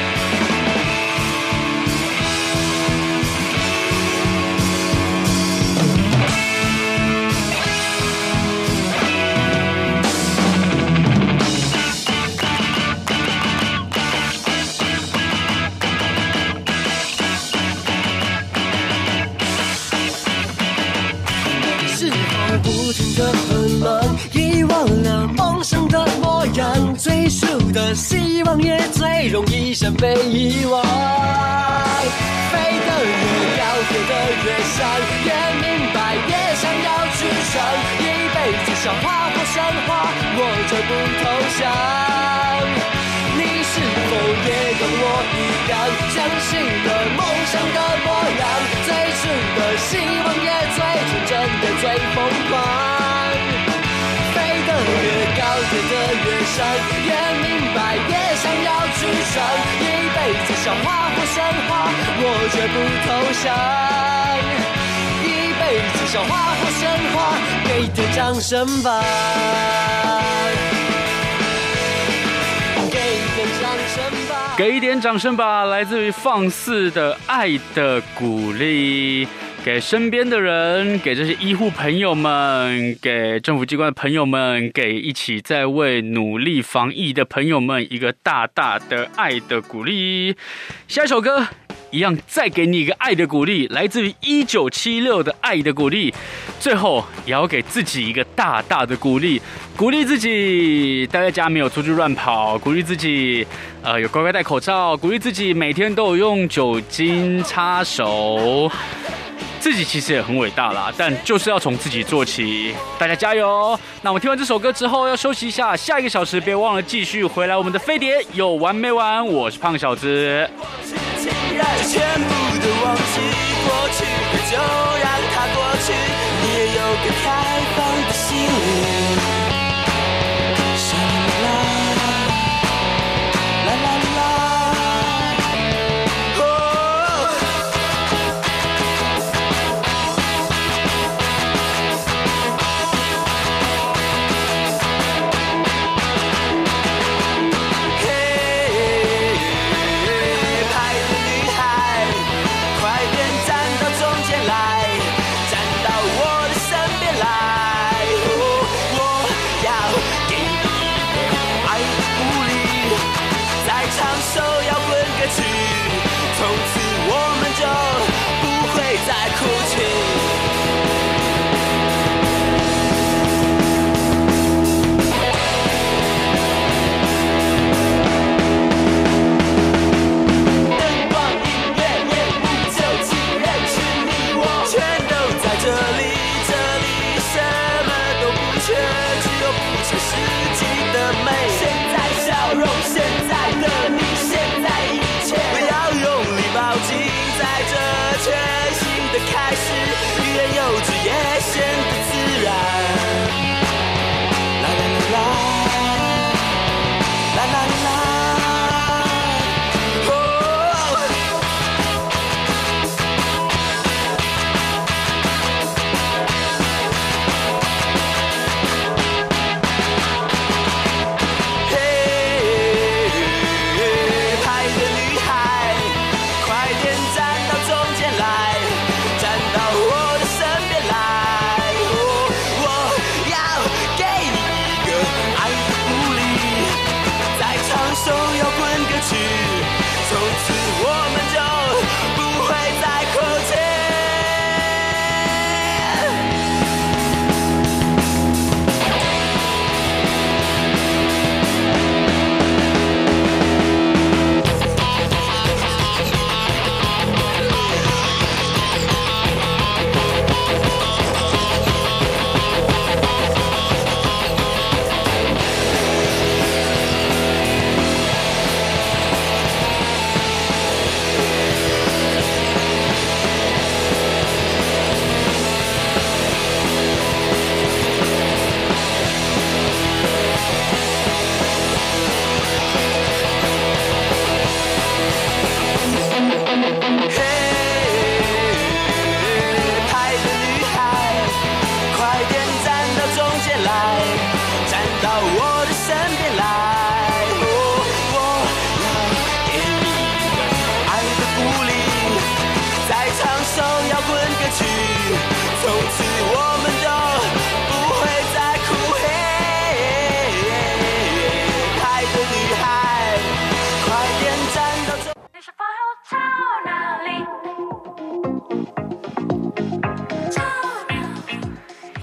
了梦想的模样？最初的希望也最容易先被遗忘。飞得越高，跌得越伤，越明白，越想要去闯。一辈子笑话或神话，我绝不投降。你是否也跟我一样，相信了梦想的模样？最初的希望也最纯真，也最疯狂。越高，跌得越伤，越明白，越想要去闯。一辈子笑话或神话，我绝不投降。一辈子笑话或神话，给点掌声吧。给点掌声吧。给一点掌声吧，来自于放肆的爱的鼓励，给身边的人，给这些医护朋友们，给政府机关的朋友们，给一起在为努力防疫的朋友们一个大大的爱的鼓励。下一首歌。一样，再给你一个爱的鼓励，来自于一九七六的爱的鼓励。最后，也要给自己一个大大的鼓励，鼓励自己待在家没有出去乱跑，鼓励自己呃有乖乖戴口罩，鼓励自己每天都有用酒精擦手。自己其实也很伟大啦，但就是要从自己做起。大家加油！那我们听完这首歌之后要休息一下，下一个小时别忘了继续回来我们的飞碟有完没完？我是胖小子。全部都忘记过去，就让它过去。你也有个他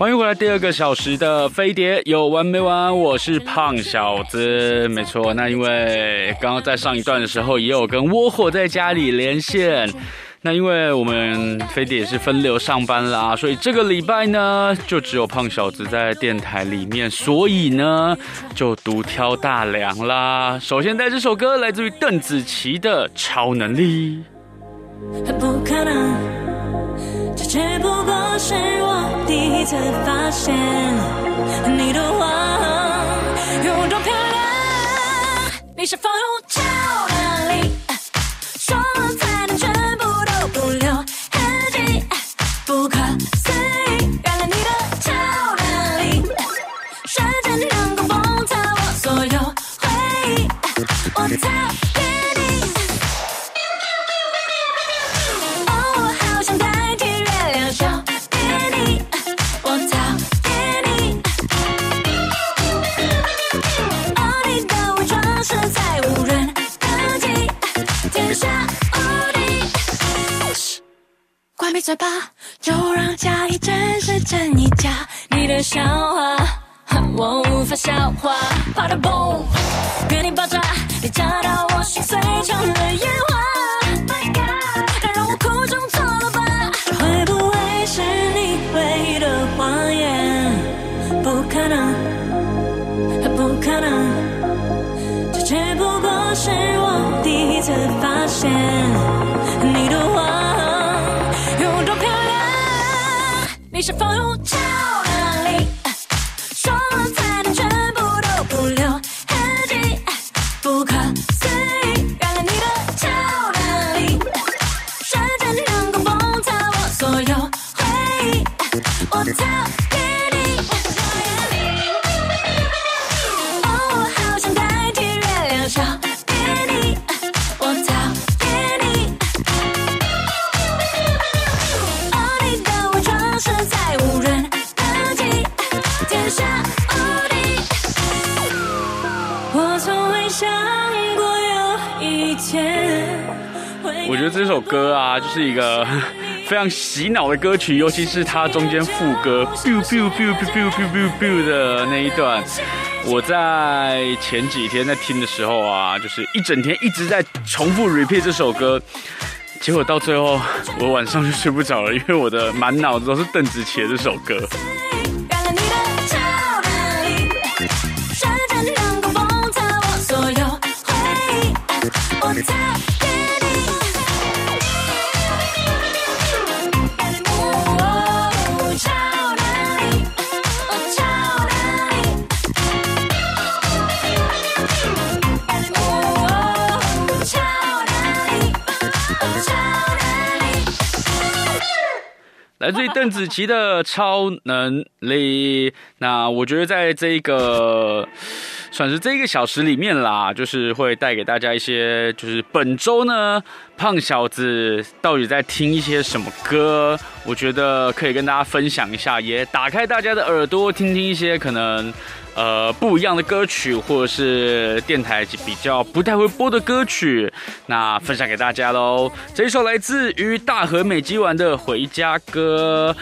欢迎回来第二个小时的飞碟，有完没完？我是胖小子，没错。那因为刚刚在上一段的时候，也有跟窝火在家里连线。那因为我们飞碟也是分流上班啦，所以这个礼拜呢，就只有胖小子在电台里面，所以呢，就独挑大梁啦。首先带这首歌来自于邓紫棋的《超能力》。不可能，只不过是我第一次发现你的谎有多漂亮。你是否有超能力？说了才能全部都不留痕迹，不可思议。原来你的超能力，瞬间能够封藏我所有回忆。我讨关闭嘴巴，就让假意真实真一假。你的笑话，我无法消化。啪的嘣，原地爆炸，你炸到我心碎成了烟花。My God，让我苦中作乐吧。会不会是你唯一的谎言？不可能，不可能，这只不过是我第一次发现你的谎你是否有超我觉得这首歌啊，就是一个 非常洗脑的歌曲，尤其是它中间副歌 “biu biu biu biu biu biu biu” 的那一段。我在前几天在听的时候啊，就是一整天一直在重复 repeat 这首歌，结果到最后我晚上就睡不着了，因为我的满脑子都是邓紫棋这首歌。来自于邓紫棋的超能力。那我觉得在这个算是这一个小时里面啦，就是会带给大家一些，就是本周呢，胖小子到底在听一些什么歌？我觉得可以跟大家分享一下，也打开大家的耳朵，听听一些可能。呃，不一样的歌曲，或者是电台比较不太会播的歌曲，那分享给大家喽。这一首来自于大和美肌丸的《回家歌》。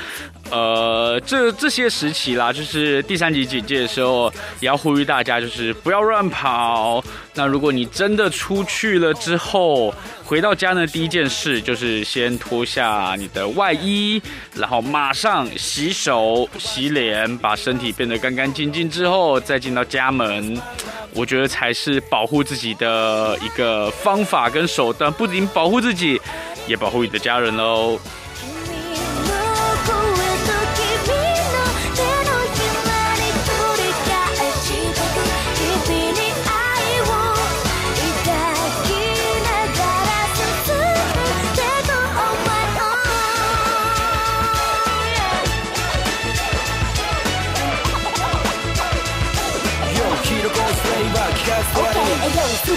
呃，这这些时期啦，就是第三级警戒的时候，也要呼吁大家，就是不要乱跑。那如果你真的出去了之后，回到家呢，第一件事就是先脱下你的外衣，然后马上洗手、洗脸，把身体变得干干净净之后，再进到家门。我觉得才是保护自己的一个方法跟手段，不仅保护自己，也保护你的家人喽。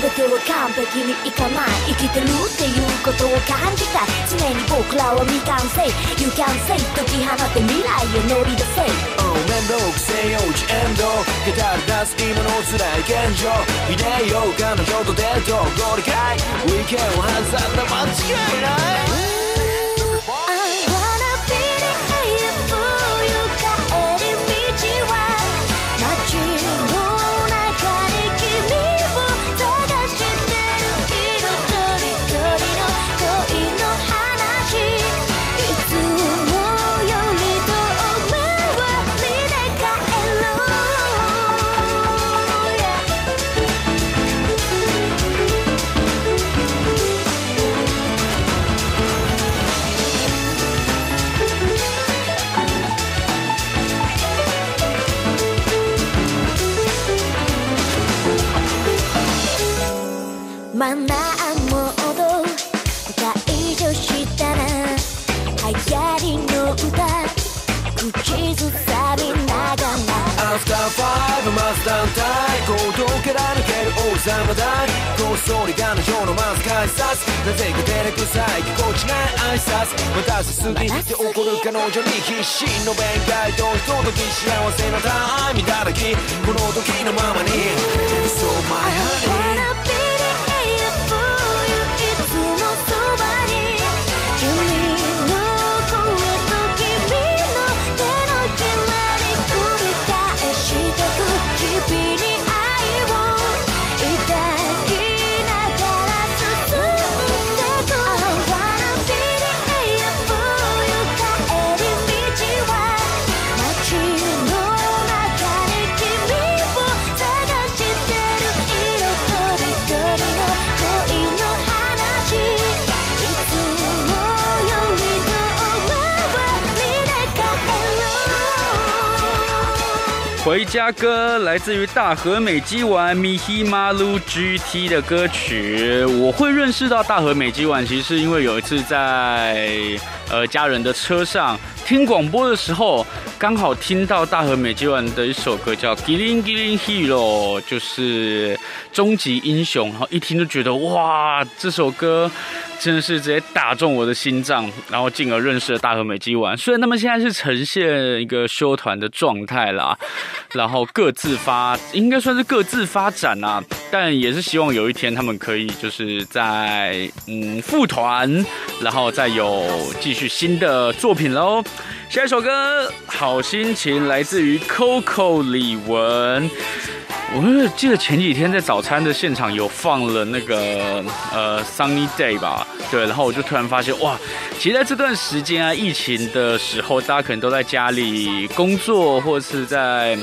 全ては完璧にいかない生きてるっていうことを感じた。い常に僕らは未完成。You can say 解き放って未来へ乗り出せ。面倒くせえよジエンド語り出す今の辛い現状。いねえよ彼女とデート合理解ウィーケンを外った間違いない。マナーモード解除したら流行りの歌口ずさみながらアフターファイブマス団体行動から抜ける王様だこっそり彼女のまず改札なぜか照れくさい。ぎこちない挨拶。待たせすぎて怒る彼女に必死の弁解とひととき幸せなタイムいただきこの時のままに。So my honey 回家歌来自于大和美肌丸 Mihi Malu GT 的歌曲。我会认识到大和美肌丸，其实是因为有一次在呃家人的车上听广播的时候，刚好听到大和美肌丸的一首歌叫《Killing Killing Hero》，就是终极英雄。然后一听就觉得哇，这首歌真的是直接打中我的心脏，然后进而认识了大和美肌丸。虽然他们现在是呈现一个休团的状态啦，然后各自发，应该算是各自发展啊，但也是希望有一天他们可以就是在嗯复团，然后再有继续新的作品喽。下一首歌《好心情》来自于 Coco 李玟。我记得前几天在早餐的现场有放了那个呃 Sunny Day 吧，对，然后我就突然发现哇，其实在这段时间啊，疫情的时候，大家可能都在家里工作或者是在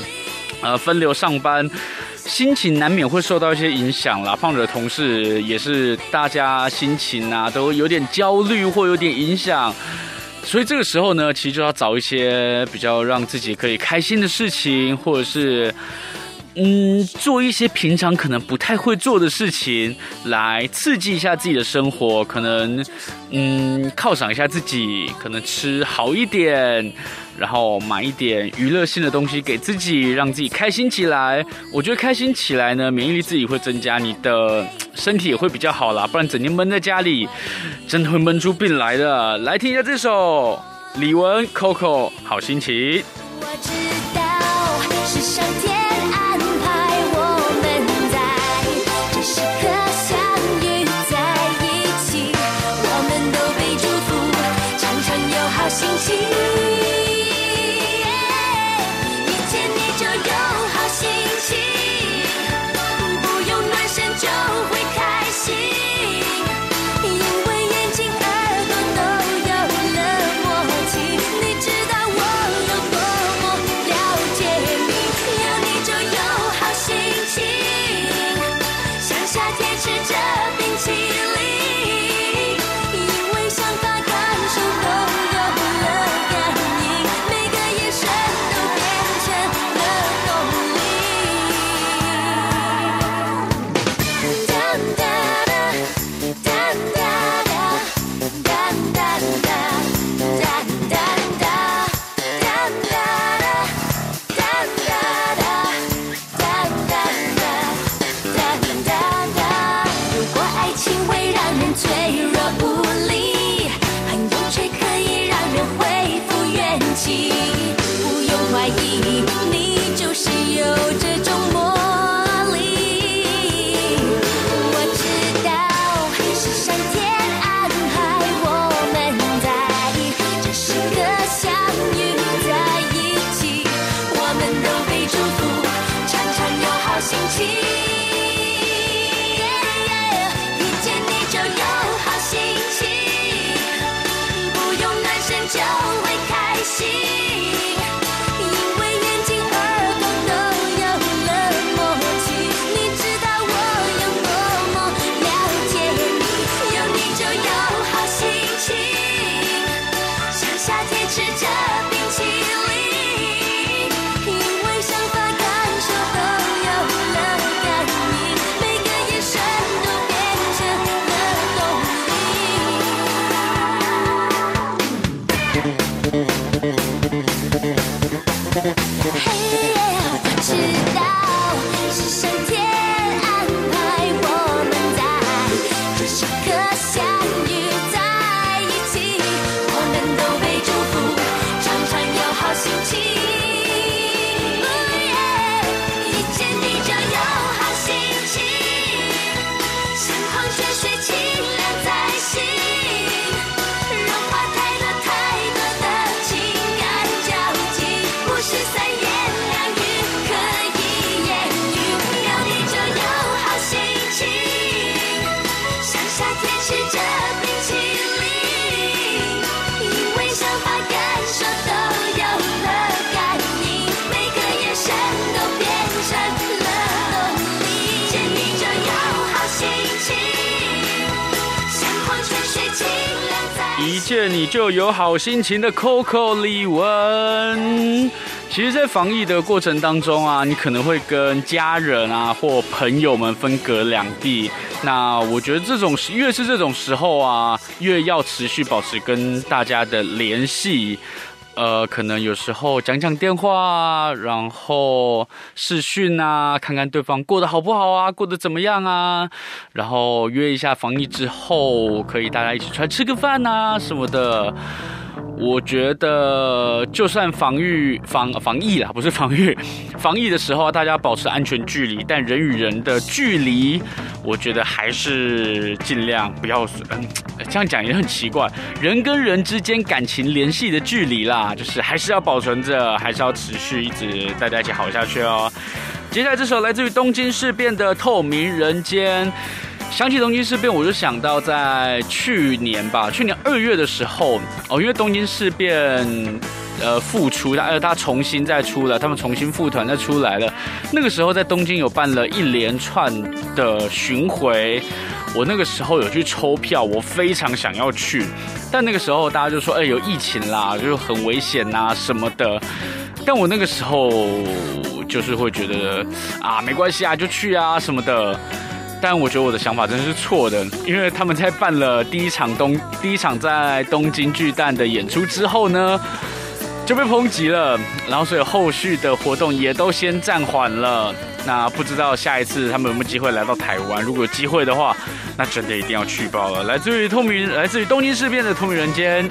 呃分流上班。心情难免会受到一些影响啦，胖者的同事也是，大家心情啊都有点焦虑或有点影响，所以这个时候呢，其实就要找一些比较让自己可以开心的事情，或者是嗯，做一些平常可能不太会做的事情，来刺激一下自己的生活。可能嗯，犒赏一下自己，可能吃好一点，然后买一点娱乐性的东西给自己，让自己开心起来。我觉得开心起来呢，免疫力自己会增加，你的身体也会比较好啦。不然整天闷在家里，真的会闷出病来的。来听一下这首李玟 Coco 好心情。我知道是脆弱就有好心情的 Coco 李文。其实，在防疫的过程当中啊，你可能会跟家人啊或朋友们分隔两地。那我觉得这种越是这种时候啊，越要持续保持跟大家的联系。呃，可能有时候讲讲电话啊，然后视讯啊，看看对方过得好不好啊，过得怎么样啊，然后约一下防疫之后，可以大家一起出来吃个饭啊什么的。我觉得就算防御防防疫啦，不是防御，防疫的时候大家保持安全距离，但人与人的距离，我觉得还是尽量不要，嗯，这样讲也很奇怪，人跟人之间感情联系的距离啦，就是还是要保存着，还是要持续一直大家一起好下去哦。接下来这首来自于东京事变的《透明人间》。想起东京事变，我就想到在去年吧，去年二月的时候哦，因为东京事变呃复出，他呃他重新再出了，他们重新复团再出来了。那个时候在东京有办了一连串的巡回，我那个时候有去抽票，我非常想要去，但那个时候大家就说，哎、有疫情啦，就是很危险呐什么的。但我那个时候就是会觉得啊，没关系啊，就去啊什么的。但我觉得我的想法真的是错的，因为他们在办了第一场东第一场在东京巨蛋的演出之后呢，就被抨击了，然后所以后续的活动也都先暂缓了。那不知道下一次他们有没有机会来到台湾？如果有机会的话，那真的一定要去报了。来自于透明，来自于东京事变的透明人间。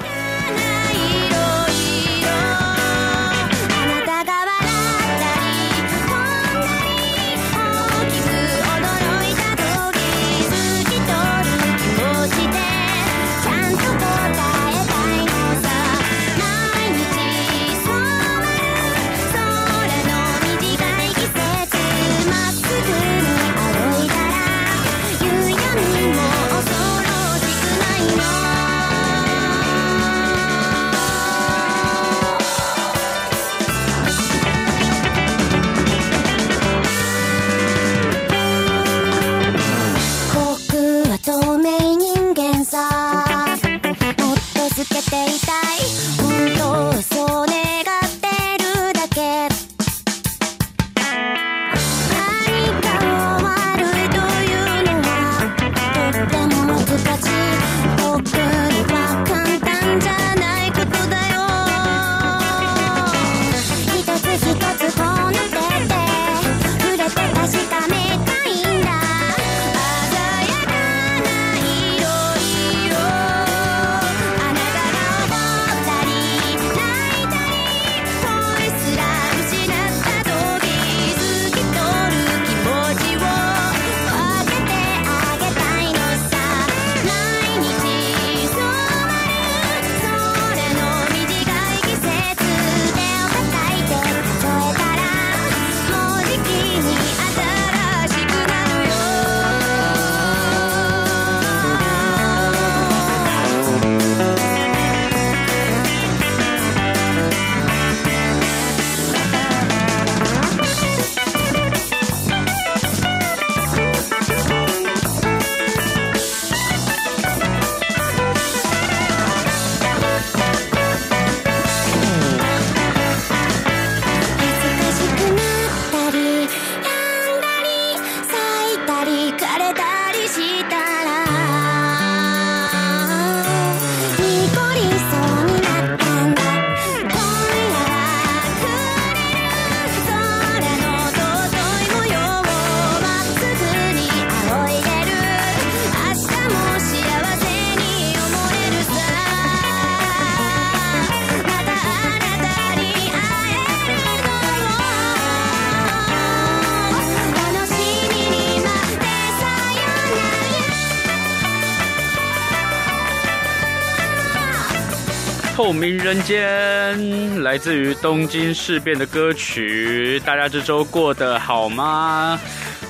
透明人间来自于东京事变的歌曲，大家这周过得好吗？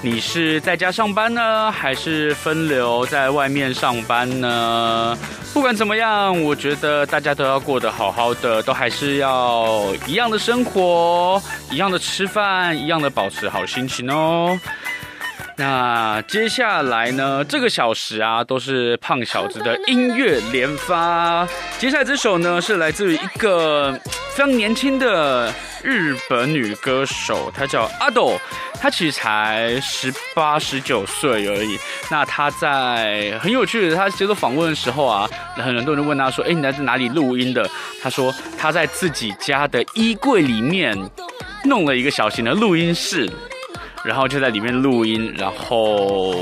你是在家上班呢，还是分流在外面上班呢？不管怎么样，我觉得大家都要过得好好的，都还是要一样的生活，一样的吃饭，一样的保持好心情哦。那接下来呢？这个小时啊，都是胖小子的音乐连发。接下来这首呢，是来自于一个非常年轻的日本女歌手，她叫阿斗，她其实才十八、十九岁而已。那她在很有趣的，她接受访问的时候啊，很多人问她说：“哎，你在哪里录音的？”她说她在自己家的衣柜里面弄了一个小型的录音室。然后就在里面录音，然后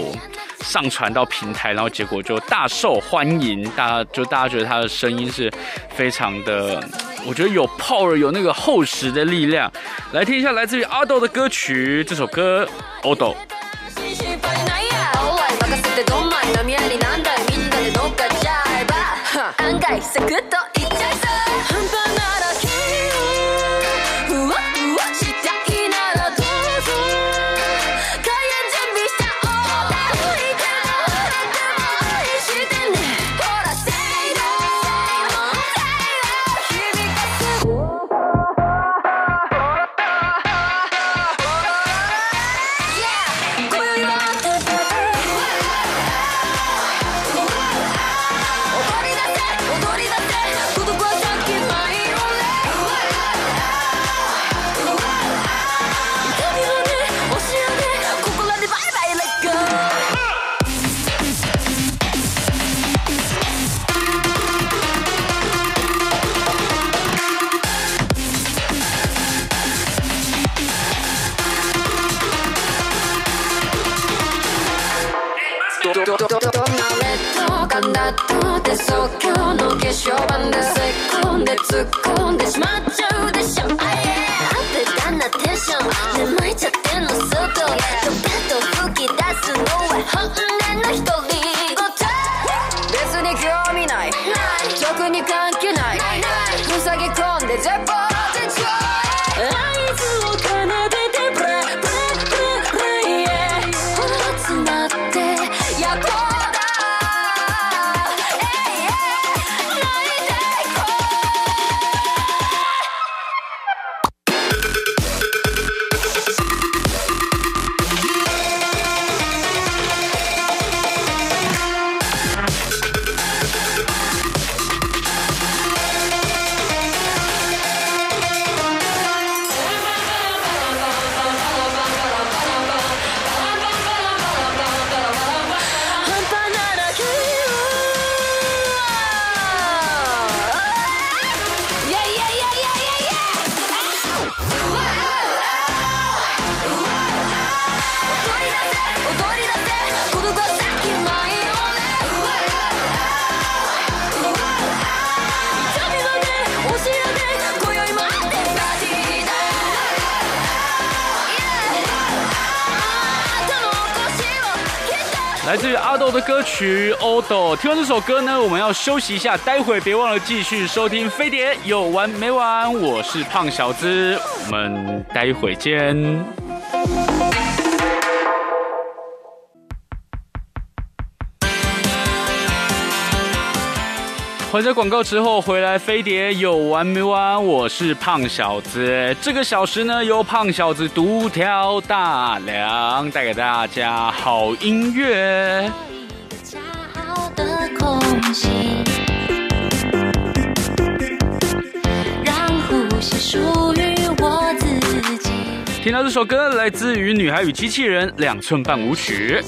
上传到平台，然后结果就大受欢迎，大家就大家觉得他的声音是非常的，我觉得有 power，有那个厚实的力量。来听一下来自于阿豆的歌曲，这首歌《欧豆》。どどどんなレッド感だったって即興の化粧版で吸い込んで突っ込んでしまっちゃうでしょ。あえアップダウンなテンション。眠いちゃってんの外。《》。听完这首歌呢，我们要休息一下，待会别忘了继续收听《飞碟有完没完》。我是胖小子，我们待会见。回在广告之后回来，飞碟有完没完？我是胖小子。这个小时呢，由胖小子独挑大梁，带给大家好音乐。的空隙，让呼吸属于我自己。听到这首歌，来自于《女孩与机器人》两寸半舞曲。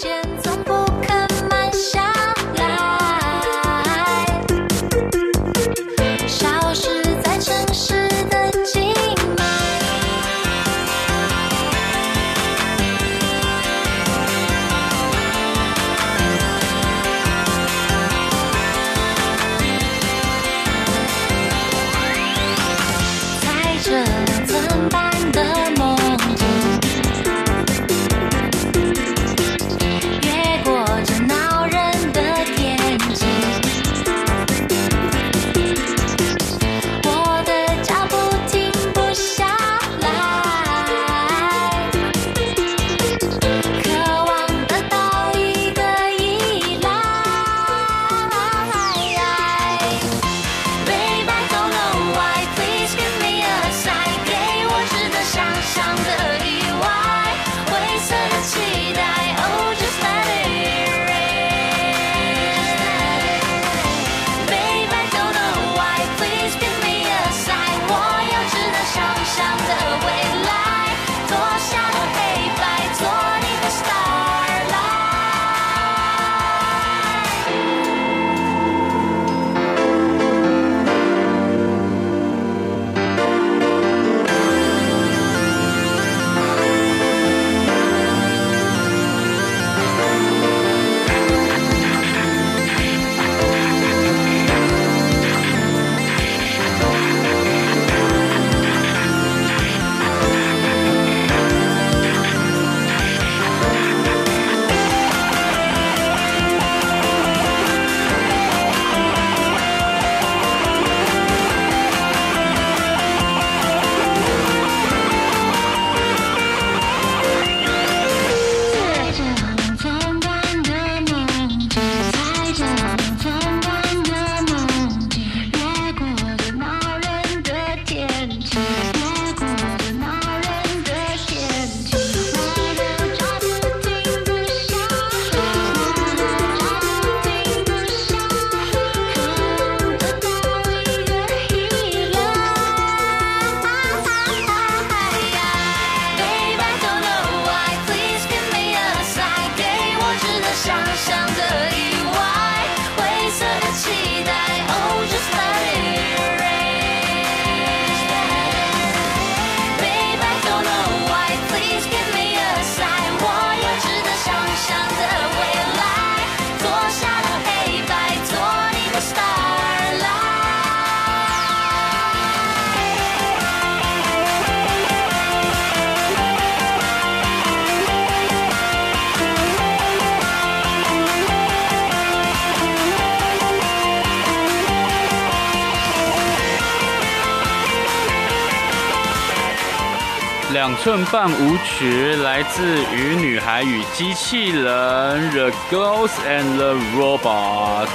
寸半舞曲，来自于女孩与机器人 The Girls and the Robots。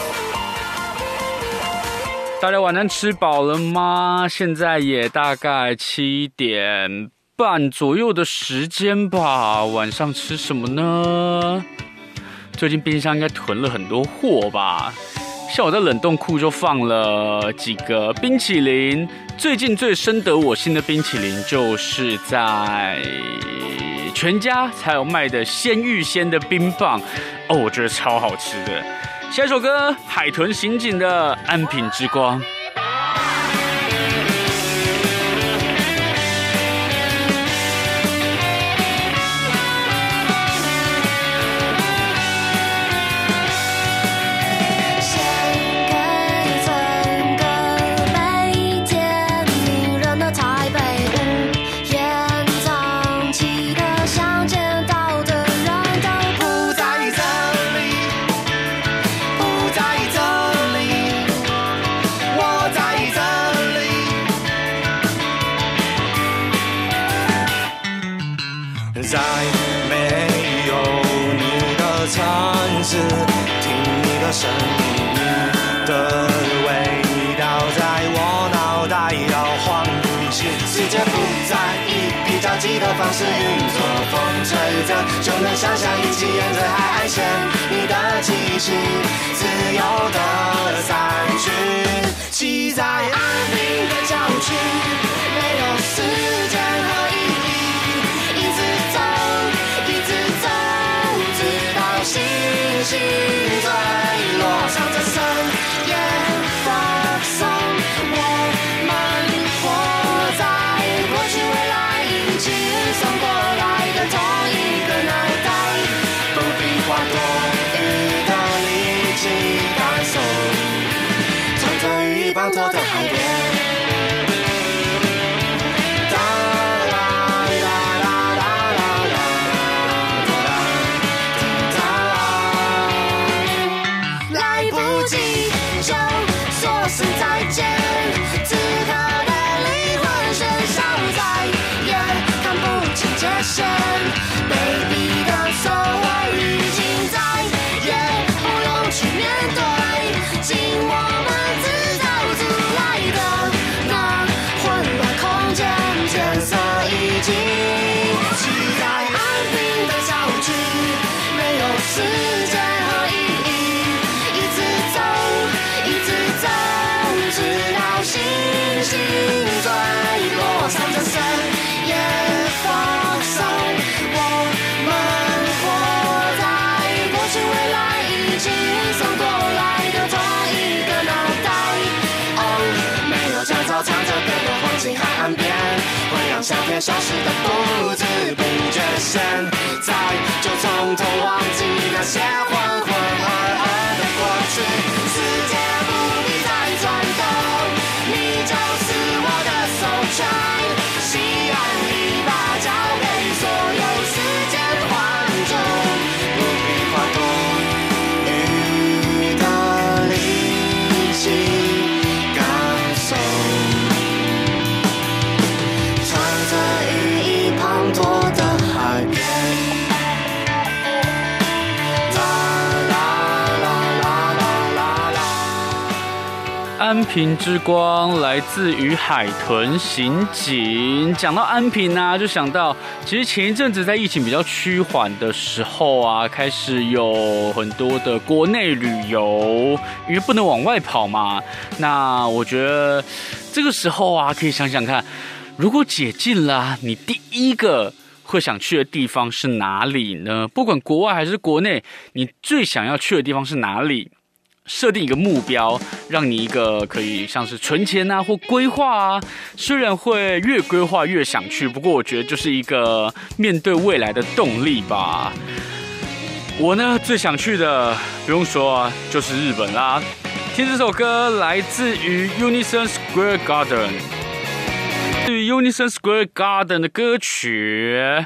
大家晚上吃饱了吗？现在也大概七点半左右的时间吧。晚上吃什么呢？最近冰箱应该囤了很多货吧？像我在冷冻库就放了几个冰淇淋。最近最深得我心的冰淇淋，就是在全家才有卖的鲜芋仙的冰棒哦，我觉得超好吃的。下一首歌，海豚刑警的《安平之光》。起。世界不再以比较级的方式运作，风吹着就能想象一起沿着海岸线，你的气息自由的散去，骑在安宁的郊区，没有时间和意义。一直走，一直走，直到星星消失的不知不觉。现在就从头忘记那些平之光来自于海豚刑警。讲到安平呢、就想到其实前一阵子在疫情比较趋缓的时候啊，开始有很多的国内旅游，因为不能往外跑嘛。那我觉得这个时候啊，可以想想看，如果解禁了，你第一个。会想去的地方是哪里呢？不管国外还是国内，你最想要去的地方是哪里？设定一个目标，让你一个可以像是存钱啊或规划啊，虽然会越规划越想去，不过我觉得就是一个面对未来的动力吧。我呢最想去的不用说啊，就是日本啦。听这首歌来自于 Unison Square Garden，至于 Unison Square Garden 的歌曲。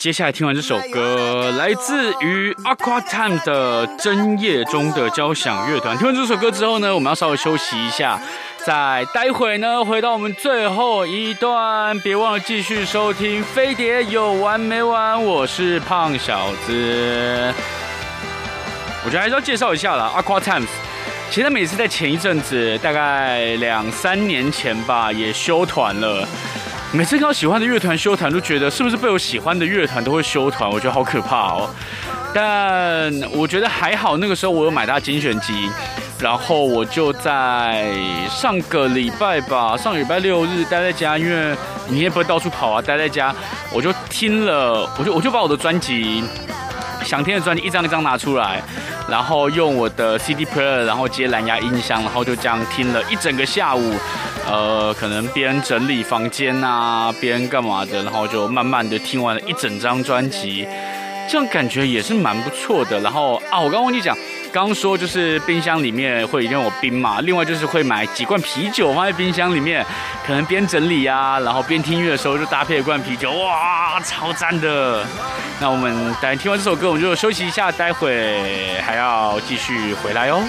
接下来听完这首歌，来自于 Aqua Time 的《真夜中的交响乐团》。听完这首歌之后呢，我们要稍微休息一下。再待会呢，回到我们最后一段，别忘了继续收听《飞碟有完没完》，我是胖小子。我觉得还是要介绍一下啦 a q u a Times。其实每次在前一阵子，大概两三年前吧，也休团了。每次看到喜欢的乐团休团，都觉得是不是被我喜欢的乐团都会休团？我觉得好可怕哦。但我觉得还好，那个时候我有买他精选集，然后我就在上个礼拜吧，上礼拜六日待在家，因为你也不会到处跑啊，待在家，我就听了，我就我就把我的专辑想听的专辑一张一张拿出来，然后用我的 CD player，然后接蓝牙音箱，然后就这样听了一整个下午。呃，可能边整理房间啊，边干嘛的，然后就慢慢的听完了一整张专辑，这样感觉也是蛮不错的。然后啊，我刚忘记讲，刚刚说就是冰箱里面会一定有冰嘛，另外就是会买几罐啤酒放在冰箱里面，可能边整理啊，然后边听音乐的时候就搭配一罐啤酒，哇，超赞的。那我们等听完这首歌，我们就休息一下，待会还要继续回来哦。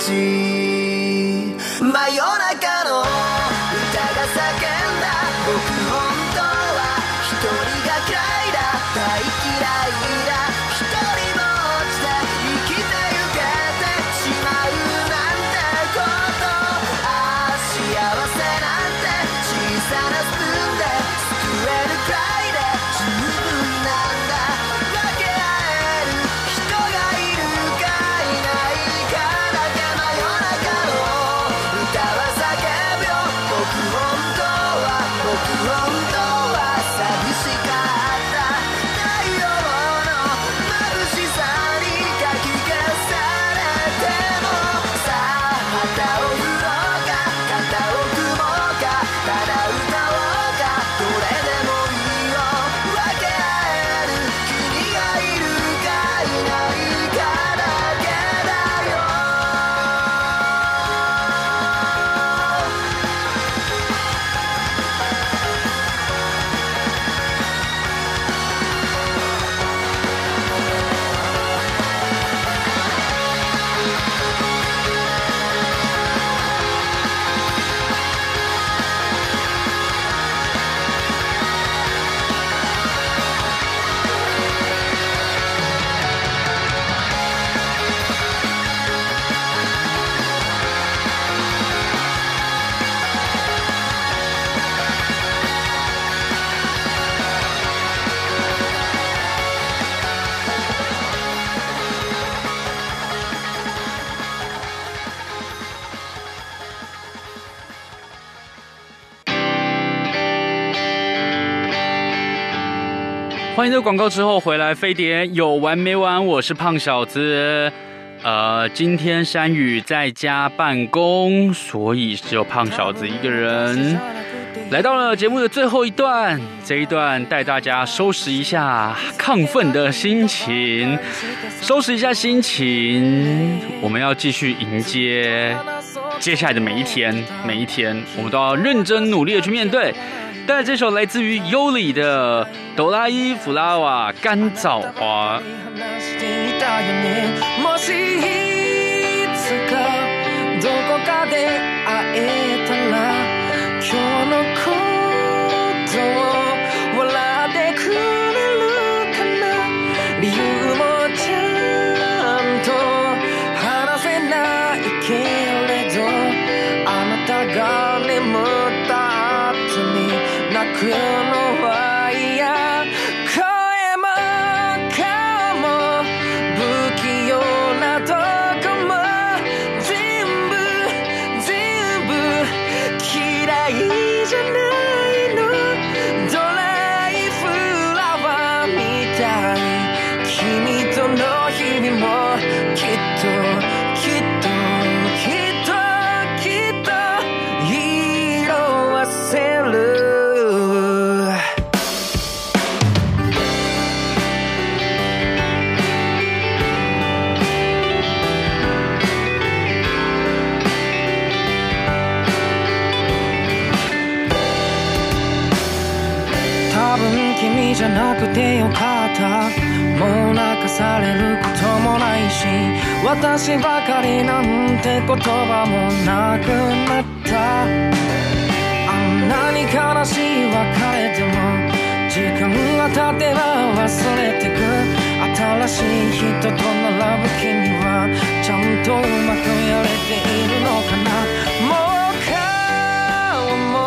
Jesus. 欢迎在广告之后回来，飞碟有完没完？我是胖小子。呃，今天山雨在家办公，所以只有胖小子一个人。来到了节目的最后一段，这一段带大家收拾一下亢奋的心情，收拾一下心情，我们要继续迎接接下来的每一天，每一天我们都要认真努力的去面对。带来这首来自于尤里的《哆啦伊弗拉瓦干燥花》。じゃなくてよかった。もう泣かされることもないし私ばかりなんて言葉もなくなった。あんなに悲しい別れでも時間が経てば忘れてく新しい人と並ぶ君はちゃんとうまくやれているのかな。もう顔も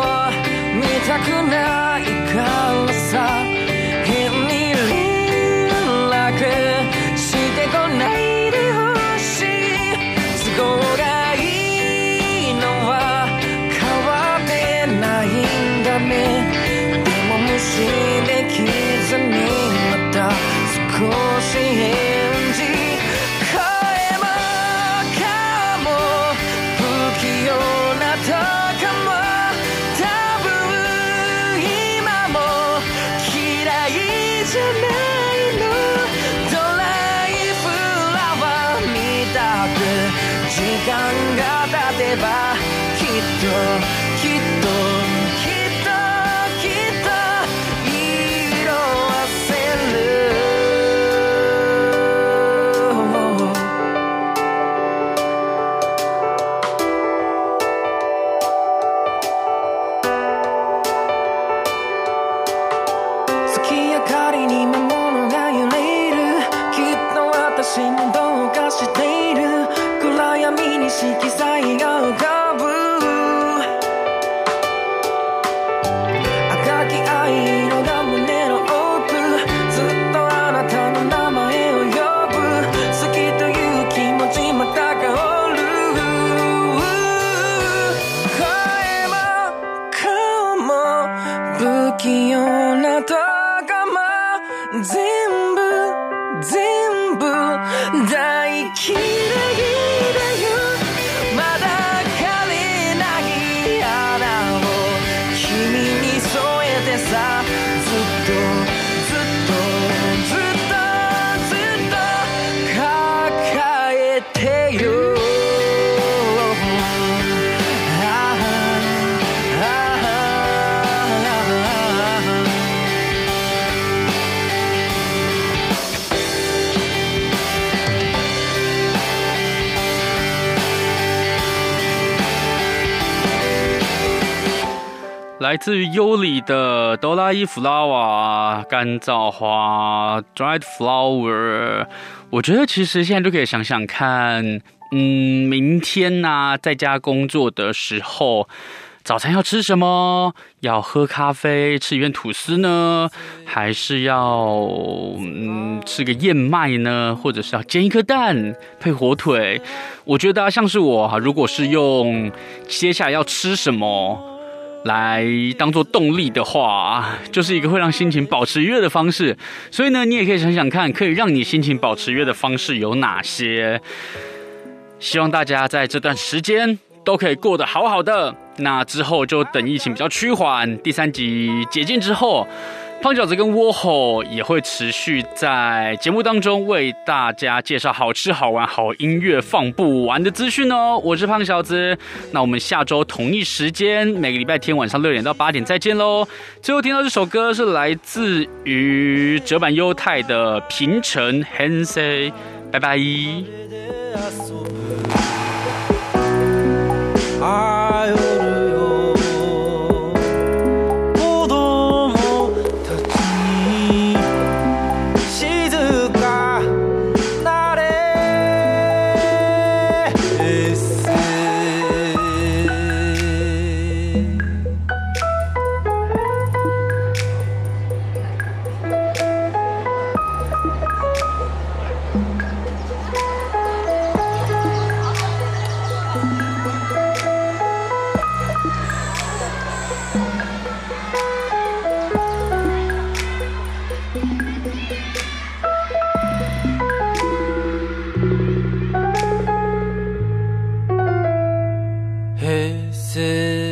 見たくないからさ。来自于优里的哆啦 A 弗拉瓦干燥花 （dried flower）。我觉得其实现在就可以想想看，嗯，明天呐、在家工作的时候，早餐要吃什么？要喝咖啡，吃一片吐司呢，还是要嗯吃个燕麦呢？或者是要煎一颗蛋配火腿？我觉得啊，像是我哈，如果是用接下来要吃什么来当做动力的话，就是一个会让心情保持愉悦的方式。所以呢，你也可以想想看，可以让你心情保持愉悦的方式有哪些。希望大家在这段时间都可以过得好好的。那之后就等疫情比较趋缓，第三集解禁之后，胖饺子跟窝吼也会持续在节目当中为大家介绍好吃好玩好音乐放不完的资讯哦。我是胖小子，那我们下周同一时间，每个礼拜天晚上六点到八点再见喽。最後聽到這首歌是來自於折版優太的《平成 Hensei》，拜拜。思。